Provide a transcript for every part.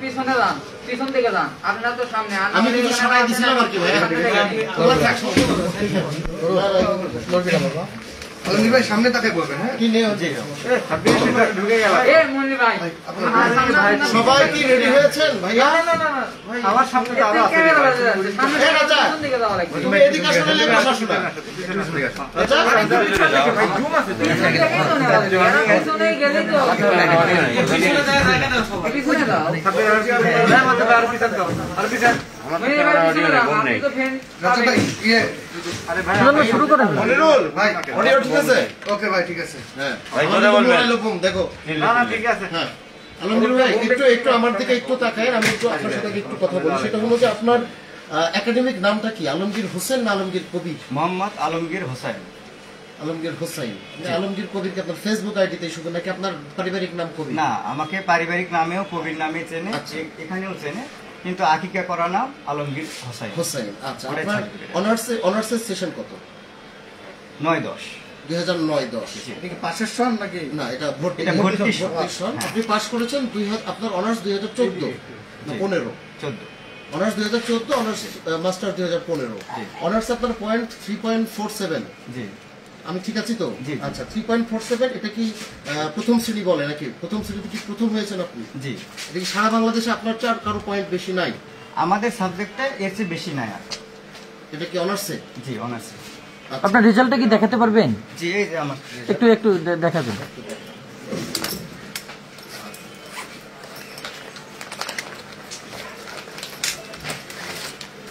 পিছনে যান পিছন দিকে যান আপনারা তো সামনে আমি কিন্তু এখানে দিছিলাম আর কি ভাই। আলমগীর ভাই সামনে তাকে বলবেন হ্যাঁ কি নেই হচ্ছে? এ মুন্নি ভাই আমার সামনে আপনার- সবাই কি রেডি হয়েছেন ভাইয়া না, না, না, ভাই। আমার সামনে তো আরও আছে। সামনে এ, রাজা। পিছন। তুমি এদিকে আসো না লেগে বসো না আচ্ছা পিছন থেকেই তো নেওয়া লাগবে। এরা পিছনেই গেলেই তো- পিছনে যাও। মুন্নি পিছনে যান, আপনি তো ফ্যান রাজা ভাই ইয়ে। শুরু করেন। মনিরুল ভাই অডিও ঠিক আছে? ওকে ভাই ঠিক আছে। হ্যাঁ হ্যাঁ আলমগীর ভাই একটু একটু আমার দিকে একটু তাকায় আমি একটু আপনার সাথে একটু কথা বলি। সেটা হলো যে আপনার একাডেমিক নামটা কি? আলমগীর হোসেন না আলমগীর কবির মোহাম্মদ আলমগীর হোসেন। আলমগীর হোসাইন আলমগীর কবির কি আপনার ফেসবুক আইডিতে শুধু নাকি আপনার পারিবারিক নাম কবির না আমাকে পারিবারিক নামেও কবির নামে চেনে। আচ্ছা। এখানেও চেনে। কিন্তু আকিকা করা নাম আলমগীর হোসাইন। হোসাইন আচ্ছা আপনার অনার্সে অনার্সের সেশন কত? নয় দশ। দুই হাজার নয় দশ। পাশের সন নাকি? না এটা ভর্তি ভর্তি সন। আপনি পাস করেছেন দুই হাজার আপনার অনার্স দুই হাজার চোদ্দ না পনেরো? চোদ্দ। অনার্স দুই হাজার চোদ্দ অনার্স মাস্টার দুই হাজার পনেরো। অনার্স আপনার point three point four seven জি। আমি ঠিক আছি তো? জি। আচ্ছা থ্রি পয়েন্ট ফোর সেভেন এটা কি আহ, প্রথম শ্রেণি বলে নাকি? প্রথম শ্রেণীতে কি প্রথম হয়েছেন আপনি? জি। এটা কি সারা বাংলাদেশে আপনার চার কারও পয়েন্ট বেশি নাই? আমাদের সাবজেক্টে এর চেয়ে বেশি নাই আর। এটা কি অনার্সে জি অনার্সে আচ্ছা। আপনার রেজাল্টটা কি দেখাতে পারবেন? জি এই যে আমার একটু একটু দেখাবেন।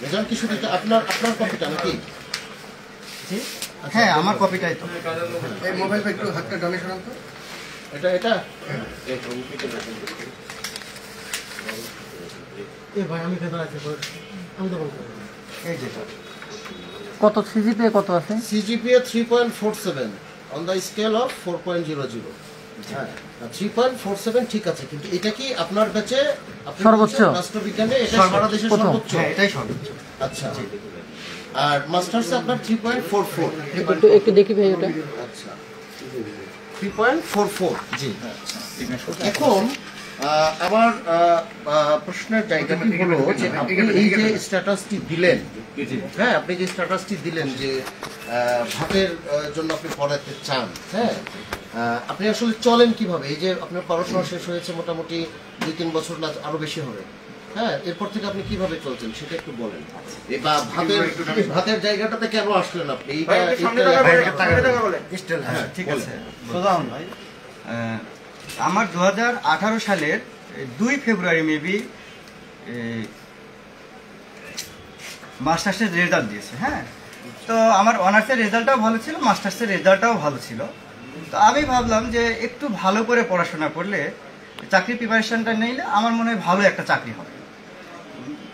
রেজাল্ট কি শুধু আপনার আপনার কপিটা নাকি? জি। হ্যাঁ আমার কপিটাই তো। এই মোবাইল একটু হাতটা ডানে সরান তো। এটা এটা? এ ভাই আমি ভেতরে আছি আমি তো বলব এই যেটা কত সিজিপিএ কত আছে? CGPA three point four seven on the scale of four point zero zero হ্যাঁ থ্রি পয়েন্ট ফোর সেভেন ঠিক আছে কিন্তু এটা কি আপনার কাছে সর্বোচ্চ? রাষ্ট্রবিজ্ঞানে এটা সারা প্রথম। সর্বোচ্চ? হ্যাঁ এটাই সর্বোচ্চ। আচ্ছা। আর মাস্টার্সে আপনার থ্রি পয়েন্ট ফোর ফোর একটু একটু দেখি ভাই ওটা। আচ্ছা। থ্রি পয়েন্ট ফোর ফোর জি। এখন আমার প্রশ্নের জায়গাটি হলো যে আপনি এই যে স্ট্যাটাসটি দিলেন হ্যাঁ আপনি যে স্ট্যাটাসটি দিলেন যে আহ, ভাতের জন্য আপনি পড়াতে চান হ্যাঁ আপনি আসলে চলেন কীভাবে? এই যে আপনার পড়াশোনা শেষ হয়েছে মোটামুটি দুই তিন বছর না আরও বেশি হবে। হ্যাঁ এরপর থেকে আপনি কীভাবে চলছেন সেটা একটু বলেন। বা ভাতের ভাতের জায়গাটাতে কেন আসলেন আপনি? হ্যাঁ ঠিক আছে। ভাই আমার দু সালের দুই ফেব্রুয়ারি মেবি মাস্টার্সের রেজাল্ট দিয়েছে হ্যাঁ? তো আমার অনার্সের রেজাল্টটাও ভালো ছিল মাস্টার্সের রেজাল্টটাও ভালো ছিল। তো আমি ভাবলাম যে একটু ভালো করে পড়াশোনা করলে চাকরির প্রিপারেশনটা নিলে আমার মনে হয় ভালো একটা চাকরি হবে।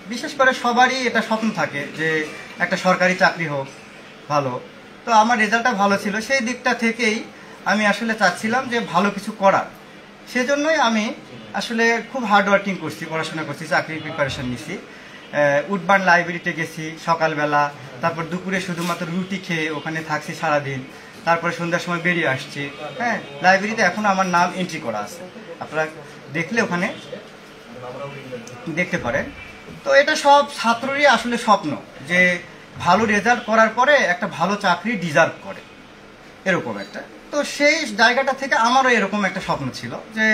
বিশেষ করে সবারই এটা স্বপ্ন থাকে যে একটা সরকারি চাকরি হোক ভালো। তো আমার রেজাল্টটা ভালো ছিল। সেই দিকটা থেকেই আমি আসলে চাচ্ছিলাম যে ভালো কিছু করার। সেজন্যই আমি আসলে খুব হার্ড ওয়ার্কিং করছি পড়াশোনা করছি চাকরির প্রিপারেশন নিছি। আহ, উডবার্ন লাইব্রেরিতে গেছি সকালবেলা তারপর দুপুরে শুধুমাত্র রুটি খেয়ে ওখানে থাকছি সারাদিন। তারপরে সন্ধ্যার সময় বেরিয়ে আসছি। হ্যাঁ লাইব্রেরিতে এখন আমার নাম এন্ট্রি করা আছে। আপনারা দেখলে ওখানে দেখতে পারেন। তো এটা সব ছাত্ররই আসলে স্বপ্ন, যে ভালো রেজাল্ট করার পরে একটা ভালো চাকরি ডিজার্ভ করে। এরকম একটা। তো সেই জায়গাটা থেকে আমারও এরকম একটা স্বপ্ন ছিল, যে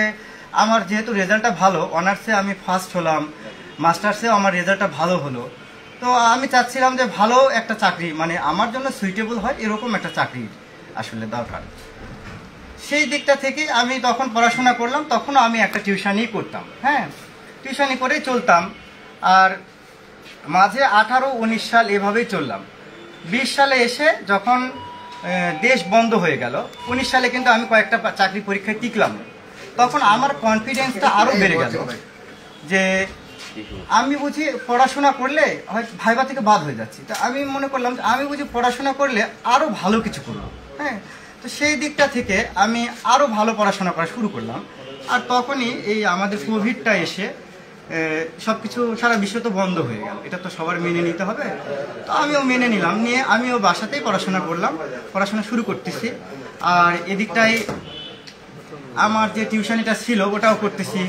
আমার যেহেতু রেজাল্টটা ভালো অনার্সে আমি ফার্স্ট হলাম মাস্টার্সেও আমার রেজাল্টটা ভালো হলো, তো আমি চাচ্ছিলাম যে ভালো একটা চাকরি মানে আমার জন্য সুইটেবল হয় এরকম একটা চাকরি আসলে দরকার। সেই দিকটা থেকে আমি তখন পড়াশোনা করলাম, তখনও আমি একটা টিউশনই করতাম হ্যাঁ। টিউশনি করেই চলতাম। আর মাঝে আঠারো, উনিশ সাল এভাবেই চললাম। বিশ সালে এসে যখন দেশ বন্ধ হয়ে গেল, উনিশ সালে কিন্তু আমি কয়েকটা চাকরি পরীক্ষায় টিকলাম। তখন আমার কনফিডেন্সটা আরও বেড়ে গেল। যে আমি বুঝি পড়াশোনা করলে হয় ভাইবা থেকে বাদ হয়ে যাচ্ছি। তো আমি মনে করলাম যে আমি বুঝি পড়াশোনা করলে আরও ভালো কিছু করব। হ্যাঁ? তো সেই দিকটা থেকে আমি আরও ভালো পড়াশোনা করা শুরু করলাম। আর তখনই এই আমাদের কোভিডটা এসে সব কিছু সারা বিশ্ব তো বন্ধ হয়ে গেল। এটা তো সবার মেনে নিতে হবে। তো আমিও মেনে নিলাম, নিয়ে আমিও বাসাতেই পড়াশোনা করলাম, পড়াশোনা শুরু করতেছি। আর এদিকটাই আমার যে টিউশনিটা ছিল, ওটাও করতেছি।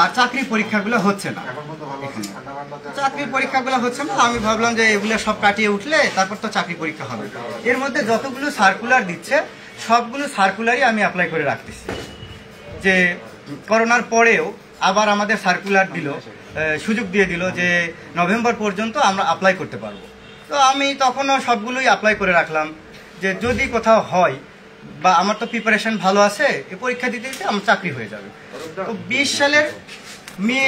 আর চাকরি পরীক্ষাগুলো হচ্ছে না। চাকরির পরীক্ষাগুলো হচ্ছে না, আমি ভাবলাম যে এগুলো সব কাটিয়ে উঠলে তারপর তো চাকরি পরীক্ষা হবে। এর মধ্যে যতগুলো সার্কুলার দিচ্ছে, সবগুলো সার্কুলারই আমি অ্যাপ্লাই করে রাখতেছি। যে করোনার পরেও আবার আমাদের সার্কুলার দিল সুযোগ দিয়ে দিল যে নভেম্বর পর্যন্ত আমরা অ্যাপ্লাই করতে পারব। তো আমি তখনও সবগুলোই অ্যাপ্লাই করে রাখলাম যে যদি কোথাও হয় বা আমার তো প্রিপারেশন ভালো আছে, এ পরীক্ষা দিতে দিতে আমার চাকরি হয়ে যাবে। তো বিশ সালের মে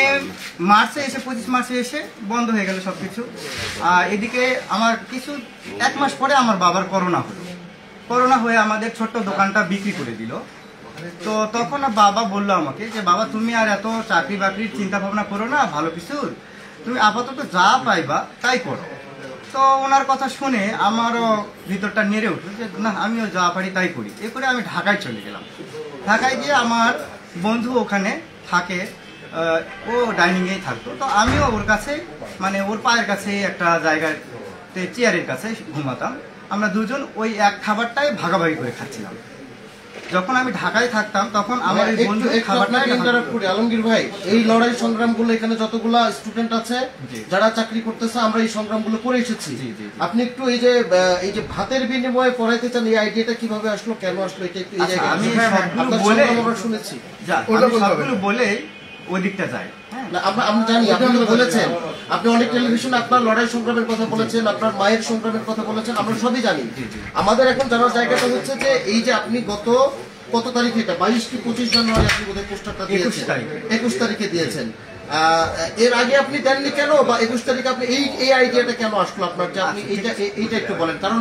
মার্চে এসে, পঁচিশ মার্চে এসে বন্ধ হয়ে গেল সব কিছু আর এদিকে আমার কিছু, এক মাস পরে আমার বাবার করোনা হলো। করোনা হয়ে আমাদের ছোট্ট দোকানটা বিক্রি করে দিল। তো তখন বাবা বলল আমাকে যে, বাবা, তুমি আর এত চাকরি বাকরির চিন্তা ভাবনা করো না, ভালো কিছুর তুমি আপাতত যা পাইবা, তাই করো। তো ওনার কথা শুনে আমারও ভিতরটা নেড়ে উঠল যে, না, আমিও যা পারি তাই করি। এ করে আমি ঢাকায় চলে গেলাম। ঢাকায় গিয়ে আমার বন্ধু ওখানে থাকে ও ডাইনিংয়েই থাকতো। তো আমিও ওর কাছে মানে ওর পায়ের কাছে একটা জায়গাতে, চেয়ারের কাছে ঘুমাতাম। আমরা দুজন ওই এক খাবারটাই ভাগাভাগি করে খাচ্ছিলাম। যখন আমি ঢাকায় থাকতাম তখন আমার এই বন্ধু খাবারটা ইন্টারাপ্ট করি। আলমগীর ভাই এই লড়াই সংগ্রামগুলো এখানে যতগুলা স্টুডেন্ট আছে যারা চাকরি করতেছে আমরা এই সংগ্রামগুলো করে এসেছি। আপনি একটু এই যে এই যে ভাতের বিনিময়ে পড়াইতে চান এই আইডিয়াটা কীভাবে আসলো কেন আসলো এটা একটু এই আচ্ছা, জায়গায় আমি সবগুলো বলে- আমরা শুনেছি। যা, ওটা আমি ওই দিকটা যাই হ্যাঁ আমরা আমরা জানি আপনি বলেছেন। আপনি অনেক টেলিভিশনে আপনার লড়াই সংগ্রামের কথা বলেছেন আপনার মায়ের সংগ্রামের কথা বলেছেন আমরা সবই জানি। আমাদের এখন জানার জায়গাটা হচ্ছে যে এই যে আপনি গত কত তারিখে এটা বাইশ কি পঁচিশ জানুয়ারি আপনি বোধহয় পোস্টারটা দিয়েছেন? একুশ তারিখে দিয়েছেন। এর আগে আপনি দেননি কেন? বা একুশ তারিখ আপনি এই এই আইডিয়াটা কেন আসলো আপনার? যে আপনি এইটা এইটা একটু বলেন। কারণ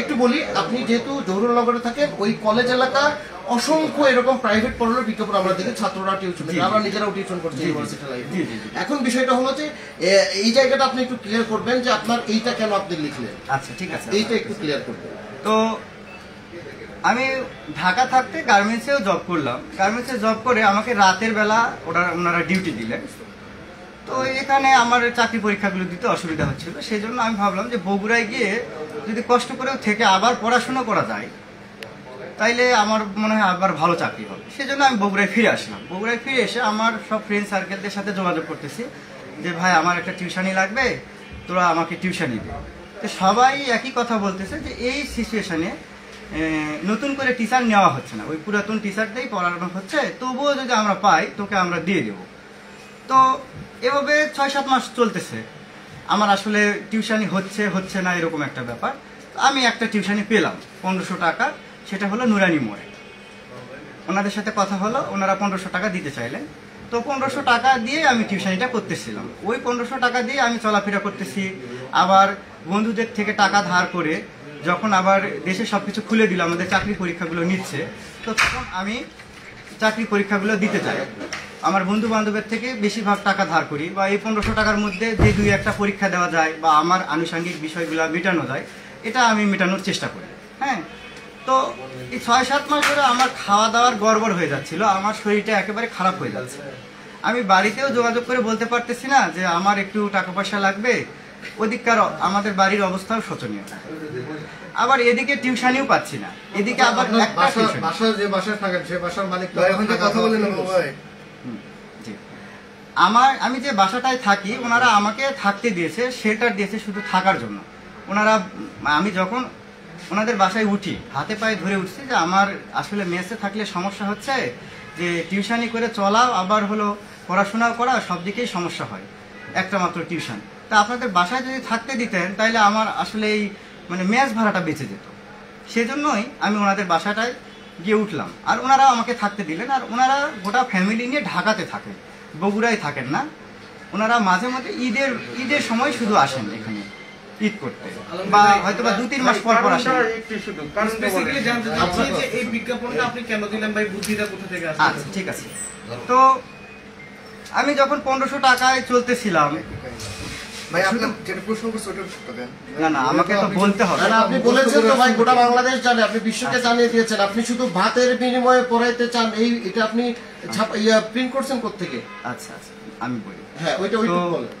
একটু বলি আপনি যেহেতু জহুরুলনগরে থাকেন ওই কলেজ এলাকা অসংখ্য এরকম প্রাইভেট পড়ানোর বিজ্ঞাপন আমরা দেখি ছাত্ররা টিউশন আমরা নিজেরাও টিউশন করছি ইউনিভার্সিটি লাইফে। এখন বিষয়টা হলো যে এই জায়গাটা আপনি একটু ক্লিয়ার করবেন যে আপনার এইটা কেন আপনি লিখলেন। আচ্ছা ঠিক আছে। এইটা একটু ক্লিয়ার করবেন। তো আমি ঢাকা থাকতে গার্মেন্টসেও জব করলাম। গার্মেন্টসে জব করে আমাকে রাতের বেলা ওরা, ওনারা ডিউটি দিলেন। তো এখানে আমার চাকরি পরীক্ষাগুলো দিতে অসুবিধা হচ্ছিল। সেই জন্য আমি ভাবলাম যে বগুড়ায় গিয়ে যদি কষ্ট করেও থেকে আবার পড়াশুনো করা যায়, তাইলে আমার মনে হয় আবার ভালো চাকরি হবে। সেজন্য আমি বগুড়ায় ফিরে আসলাম। বগুড়ায় ফিরে এসে আমার সব ফ্রেন্ড সার্কেলদের সাথে যোগাযোগ করতেছি যে, ভাই, আমার একটা টিউশানি লাগবে, তোরা আমাকে টিউশনি দে। তো সবাই একই কথা বলতেছে যে, এই সিচুয়েশনে নতুন করে টিচার নেওয়া হচ্ছে না। ওই পুরাতন টিচারটাই পড়ানো হচ্ছে। তবুও যদি আমরা পাই, তোকে আমরা দিয়ে দেবো। তো এভাবে ছয় সাত মাস চলতেছে। আমার আসলে টিউশানি হচ্ছে হচ্ছে না এরকম একটা ব্যাপার। আমি একটা টিউশানি পেলাম, পনেরোশো টাকা। সেটা হলো নুরানি মোড়ে। ওনাদের সাথে কথা হলো, ওনারা পনেরোশো টাকা দিতে চাইলেন। তো পনেরোশো টাকা দিয়ে আমি টিউশানিটা করতেছিলাম। ওই পনেরোশো টাকা দিয়ে আমি চলাফেরা করতেছি। আবার বন্ধুদের থেকে টাকা ধার করে যখন আবার দেশে সবকিছু খুলে দিল, আমাদের চাকরি পরীক্ষাগুলো নিচ্ছে, তো তখন আমি চাকরি পরীক্ষাগুলো দিতে চাই আমার বন্ধু বান্ধবের থেকে বেশিরভাগ টাকা ধার করি বা এই পনেরোশো টাকার মধ্যে যে দুই একটা পরীক্ষা দেওয়া যায় বা আমার আনুষঙ্গিক বিষয়গুলো মেটানো যায়, এটা আমি মেটানোর চেষ্টা করি। হ্যাঁ তো এই ছয় সাত মাস ধরে আমার খাওয়া দাওয়ার গড়বড় হয়ে যাচ্ছিল, আমার শরীরটা একেবারে খারাপ হয়ে যাচ্ছে। আমি বাড়িতেও যোগাযোগ করে বলতে পারতেছি না যে আমার একটু টাকা পয়সা লাগবে ওদিককার আমাদের বাড়ির অবস্থাও শোচনীয়। আবার এদিকে টিউশনিও পাচ্ছি না। এদিকে আবার বাসার যে বাসায় থাকেন সে বাসার মালিক কথা বলে খাওয়া নেব খরচ। ভাই জি। আমার আমি যে বাসাটায় থাকি ওনারা আমাকে থাকতে দিয়েছে শেল্টার দিয়েছে শুধু থাকার জন্য। ওনারা আমি যখন ওনাদের বাসায় উঠি হাতে পায়ে ধরে উঠছি যে আমার আসলে মেসে থাকলে সমস্যা হচ্ছে যে টিউশনি করে চলা আবার হলো পড়াশোনাও করা সব দিকেই সমস্যা হয়। একটা মাত্র টিউশন। তা আপনাদের বাসায় যদি থাকতে দিতেন তাহলে আমার আসলে এই মানে ম্যাচ ভাড়াটা বেঁচে যেত। সেজন্যই আমি ওনাদের বাসাটায় গিয়ে উঠলাম। আর ওনারা আমাকে থাকতে দিলেন আর ওনারা গোটা ফ্যামিলি নিয়ে ঢাকাতে থাকেন বগুড়ায় থাকেন না? ওনারা মাঝে মাঝে ঈদের ঈদের সময় শুধু আসেন এখানে ঈদ করতে। বা হয়তো বা দু তিন মাস পর পর আসেন। চাচ্ছি যে এই বিজ্ঞাপনটা আপনি কেন দিলেন ভাই বুদ্ধিটা কোথা থেকে আচ্ছা ঠিক আছে। তো আমি যখন পনেরোশো টাকায় চলতেছিলাম ভাই আপনার যেটা প্রশ্ন করছে ওটা উত্তর দেন। না না আমাকে তো বলতে হবে। না, না, আপনি বলেছেন তো ভাই গোটা বাংলাদেশ জানে আপনি বিশ্বকে জানিয়ে দিয়েছেন। আপনি শুধু ভাতের বিনিময়ে পড়াইতে চান এই এটা আপনি প্রিন্ট করছেন কোথেকে আচ্ছা আচ্ছা আমি বলি। হ্যাঁ ওইটা ওইটুকু বলেন।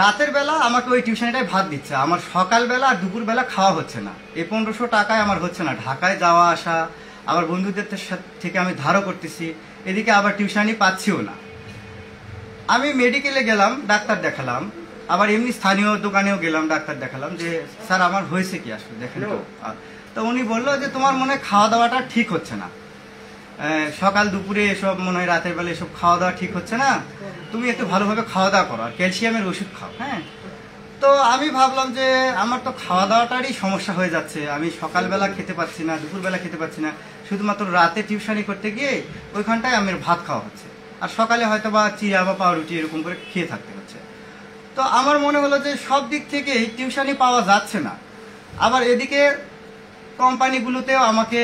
রাতের বেলা আমাকে ওই টিউশনটাই ভাত দিচ্ছে। আমার সকালবেলা আর দুপুরবেলা খাওয়া হচ্ছে না। এই পনেরোশো টাকায় আমার হচ্ছে না। ঢাকায় যাওয়া আসা আবার বন্ধুদের সাথে থেকে আমি ধারও করতেছি। এদিকে আবার টিউশনি পাচ্ছিও না। আমি মেডিকেলে গেলাম ডাক্তার দেখালাম। আবার এমনি স্থানীয় দোকানেও গেলাম ডাক্তার দেখালাম যে স্যার আমার হয়েছে কি আসলে? দেখেন তো। উনি বলল যে তোমার মনে হয় খাওয়া দাওয়াটা ঠিক হচ্ছে না? সকাল দুপুরে এসব মনে হয় রাতের বেলা এসব খাওয়া দাওয়া ঠিক হচ্ছে না। তুমি একটু ভালোভাবে খাওয়া দাওয়া করো আর ক্যালসিয়ামের ওষুধ খাও হ্যাঁ? তো আমি ভাবলাম যে আমার তো খাওয়া দাওয়াটারই সমস্যা হয়ে যাচ্ছে। আমি সকালবেলা খেতে পাচ্ছি না দুপুরবেলা খেতে পাচ্ছি না। শুধুমাত্র রাতে টিউশনি করতে গিয়ে ওইখানটায় আমার ভাত খাওয়া হচ্ছে। আর সকালে হয়তো বা চিরা বা পাউরুটি এরকম করে খেয়ে থাকতে হচ্ছে। তো আমার মনে হলো যে সব দিক থেকেই টিউশনি পাওয়া যাচ্ছে না। আবার এদিকে কোম্পানিগুলোতেও আমাকে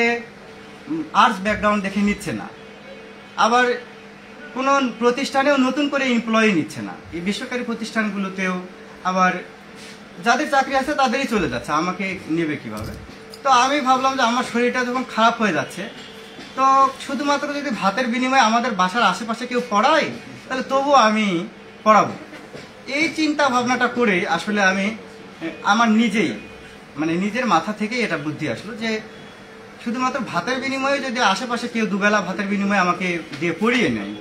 আর্টস ব্যাকগ্রাউন্ড দেখে নিচ্ছে না। আবার কোনো প্রতিষ্ঠানেও নতুন করে এমপ্লয়ি নিচ্ছে না। এই বেসরকারি প্রতিষ্ঠানগুলোতেও আবার যাদের চাকরি আছে তাদেরই চলে যাচ্ছে। আমাকে নেবে কীভাবে? তো আমি ভাবলাম যে আমার শরীরটা যখন খারাপ হয়ে যাচ্ছে তো শুধুমাত্র যদি ভাতের বিনিময়ে আমাদের বাসার আশেপাশে কেউ পড়ায়, তাহলে তবুও আমি পড়াবো। এই চিন্তা ভাবনাটা করে আসলে আমি, আমার নিজেই মানে নিজের মাথা থেকে এটা বুদ্ধি আসলো যে শুধুমাত্র ভাতের বিনিময়ে যদি আশেপাশে কেউ দুবেলা ভাতের বিনিময়ে আমাকে দিয়ে পড়িয়ে নেয়,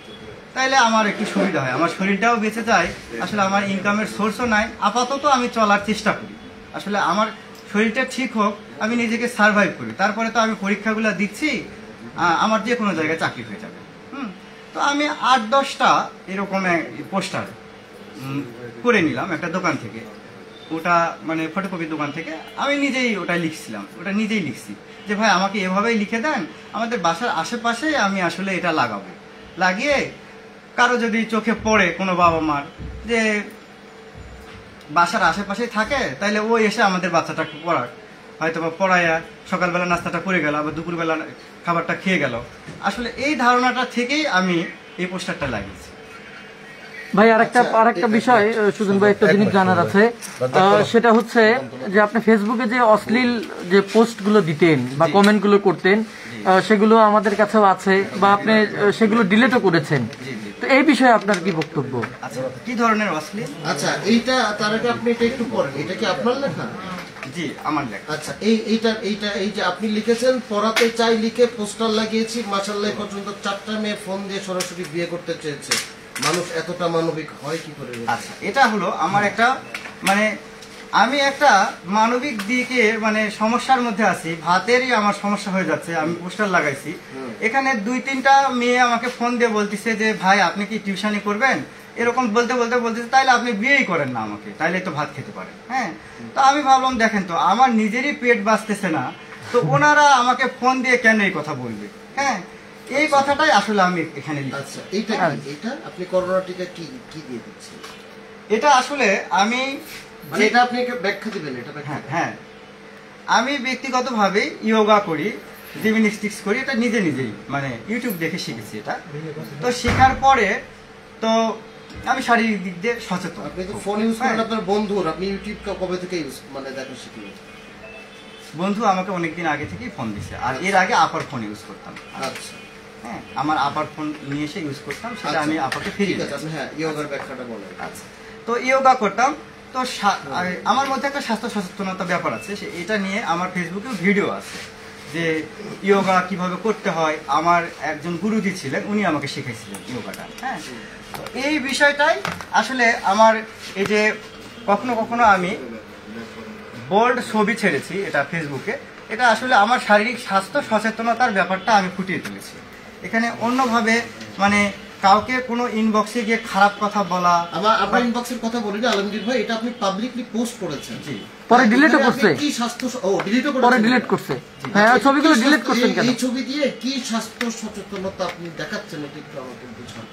তাইলে আমার একটু সুবিধা হয়। আমার শরীরটাও বেঁচে যায়, আসলে আমার ইনকামের সোর্সও নাই। আপাতত আমি চলার চেষ্টা করি। আসলে আমার শরীরটা ঠিক হোক, আমি নিজেকে সার্ভাইভ করি। তারপরে তো আমি পরীক্ষাগুলো দিচ্ছি আমার যে কোনো জায়গায় চাকরি হয়ে যাবে। হুম? তো আমি আট দশটা এরকম পোস্টার করে নিলাম একটা দোকান থেকে। ওটা মানে ফটোকপির দোকান থেকে আমি নিজেই ওটা লিখছিলাম, ওটা নিজেই লিখছি যে, ভাই, আমাকে এভাবেই লিখে দেন, আমাদের বাসার আশেপাশে আমি আসলে এটা লাগাবো। লাগিয়ে কারও যদি চোখে পড়ে কোনো বাবা মার যে বাসার আশেপাশেই থাকে তাহলে ও এসে আমাদের বাচ্চাটাকে পড়াক। হয়তো বা পড়ায়া সকালবেলা নাস্তাটা করে গেল আবার দুপুরবেলা খাবারটা খেয়ে গেল। আসলে এই ধারণাটা থেকেই আমি এই পোস্টারটা লাগিয়েছি। ভাই আরেকটা আচ্ছা, আরেকটা বিষয় সুজন ভাই একটা জিনিস জানার আছে। সেটা হচ্ছে যে আপনি ফেসবুকে যে অশ্লীল যে পোস্টগুলো দিতেন বা কমেন্টগুলো করতেন সেগুলো আমাদের কাছেও আছে বা আপনি সেগুলো ডিলেটও করেছেন। তো এই বিষয়ে আপনার কি বক্তব্য? আচ্ছা কি ধরনের অশ্লীল? আচ্ছা এইটা তার আগে আপনি এটা একটু পড়েন। এটা কি আপনার লেখা? জি আমার লেখা। আচ্ছা এই এইটা এইটা এই যে আপনি লিখেছেন পড়াতে চাই লিখে পোস্টার লাগিয়েছি মাসাল্লাহ পর্যন্ত চারটা মেয়ে ফোন দিয়ে সরাসরি বিয়ে করতে চেয়েছে। মানুষ এতটা মানবিক হয় কি করে আচ্ছা এটা হলো আমার একটা মানে আমি একটা মানবিক দিকে মানে সমস্যার মধ্যে আছি ভাতেরই আমার সমস্যা হয়ে যাচ্ছে আমি পোস্টার লাগাইছি। এখানে দুই তিনটা মেয়ে আমাকে ফোন দিয়ে বলতেছে যে ভাই আপনি কি টিউশনি করবেন? এরকম বলতে বলতে বলতেছে তাইলে আপনি বিয়েই করেন না আমাকে তাইলে তো ভাত খেতে পারেন হ্যাঁ? তো আমি ভাবলাম দেখেন তো আমার নিজেরই পেট বাঁচতেছে না তো ওনারা আমাকে ফোন দিয়ে কেন এই কথা বলবে হ্যাঁ? এই কথাটাই আসলে আমি এখানে আচ্ছা এইটা এটা আপনি করোনা টিকা কি কি দিয়ে দিচ্ছেন? এটা আসলে আমি মানে এটা আপনি ব্যাখ্যা দিবেন এটা হ্যাঁ হ্যাঁ। আমি ব্যক্তিগতভাবে ইয়োগা করি জিমনিস্টিক্স করি এটা নিজে নিজেই মানে ইউটিউব দেখে শিখেছি এটা। তো শেখার পরে তো আমি শারীরিক দিক দিয়ে সচেতন। আপনি তো ফোন ইউজ করেন হ্যাঁ। আপনার বন্ধুর আপনি ইউটিউব কবে থেকে ইউজ মানে দেখা শিখলেন? বন্ধু আমাকে অনেকদিন আগে থেকেই ফোন দিছে আর এর আগে আপার ফোন ইউজ করতাম। আচ্ছা। হ্যাঁ আমার আপার ফোন নিয়ে এসে ইউজ করতাম সেটা আচ্ছা। আমি আপাকে ফিরিয়ে হ্যাঁ ইয়োগার ব্যাখ্যাটা বলেন। আচ্ছা। তো ইয়োগা করতাম তো আমার মধ্যে একটা স্বাস্থ্য সচেতনতা ব্যাপার আছে সে এটা নিয়ে আমার ফেসবুকে ভিডিও আছে যে ইয়োগা কীভাবে করতে হয়। আমার একজন গুরুজি ছিলেন উনি আমাকে শিখাইছিলেন ইয়োগাটা হ্যাঁ। এই বিষয়টাই আসলে আমার এই যে কখনো কখনো আমি বোল্ড ছবি ছেড়েছি এটা ফেসবুকে এটা আসলে আমার শারীরিক স্বাস্থ্য সচেতনতার ব্যাপারটা আমি ফুটিয়ে তুলেছি। এখানে অন্যভাবে মানে কাউকে কোনো ইনবক্সে গিয়ে খারাপ কথা বলা আমার আপনার ইনবক্সের কথা বলিনি আলমগীর ভাই এটা আপনি পাবলিকলি পোস্ট করেছেন। জি। পরে ডিলিটও করছে। কি স্বাস্থ্য ও ডিলিটও করেছেন? পরে ডিলিট করছে। হ্যাঁ ওই ছবিগুলো ডিলিট করছেন এই- কেন? এই ছবি দিয়ে কি স্বাস্থ্য সচেতনতা আপনি দেখাচ্ছেন এটা একটু আমাকে বুঝান।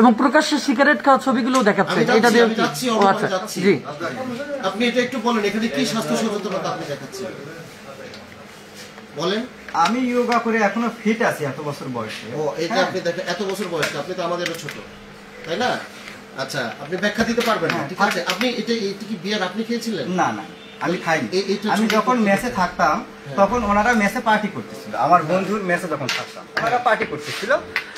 এবং প্রকাশ্যে সিগারেট খাওয়া ছবিগুলো দেখাচ্ছে। এটা দিয়ে যাচ্ছি, আচ্ছা। জি। আপনি এটা একটু বলেন এখানে কি স্বাস্থ্য সচেতনতা আপনি দেখাচ্ছেন? বলেন। আমি ইয়োগা করে এখনও ফিট আছি এত বছর বয়সে। ও এই যে হ্যাঁ। আপনি দেখেন এত বছর বয়স আপনি তো আমাদেরও ছোট তাই না? আচ্ছা আপনি ব্যাখ্যা দিতে পারবেন না হ্যাঁ, ঠিক আছে? আপনি এটা এটা কি বিয়ার আপনি খেয়েছিলেন? না না আমি খাইনি। আমি যখন মেসে থাকতাম তখন ওনারা মেসে পার্টি করতেছিল। আমার বন্ধুর মেসে যখন থাকতাম ওনারা পার্টি করতেছিল।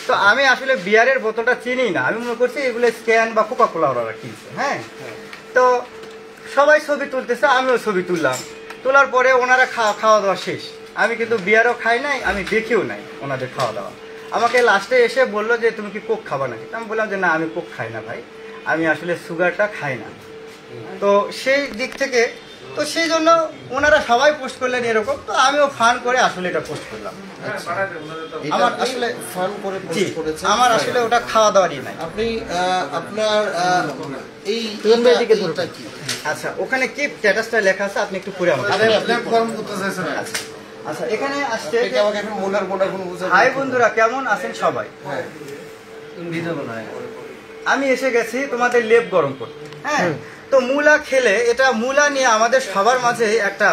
তো আমি আসলে বিয়ারের বোতলটা চিনি না। আমি মনে করছি এগুলো স্ক্যান বা কোকা কোলা ওরা কিনছে হ্যাঁ? তো সবাই ছবি তুলতেছে, আমিও ছবি তুললাম। তোলার পরে ওনারা খাওয়া খাওয়া দাওয়া শেষ। আমি কিন্তু বিয়ারও খাই নাই, আমি দেখিও নাই ওনাদের খাওয়া দাওয়া। আমাকে লাস্টে এসে বলল যে, তুমি কি কোক খাবা নাকি? আমি বললাম যে, না, আমি কোক খাই না ভাই। আমি আসলে সুগারটা খাই না। তো সেই দিক থেকে তো সেই জন্য ওনারা সবাই পোস্ট করলেন এরকম তো আমিও ফান করে আসলে এটা পোস্ট করলাম। আমার আসলে- ফান করে পোস্ট করেছেন। আমার আসলে ওটা খাওয়া দাওয়ারই নাই। আপনি আপনার এই এইটা- কি? আচ্ছা ওখানে কি স্ট্যাটাসটা লেখা আছে আপনি একটু পড়ে আমাকে আপনি আপনি গরম করতে চাইছেন আচ্ছা এখানে আসছে হাই বন্ধুরা কেমন আছেন সবাই? হ্যাঁ। আমি এসে গেছি তোমাদের লেপ গরম করতে। হ্যাঁ তো মূলা খেলে এটা মূলা নিয়ে আমাদের সবার মাঝে একটা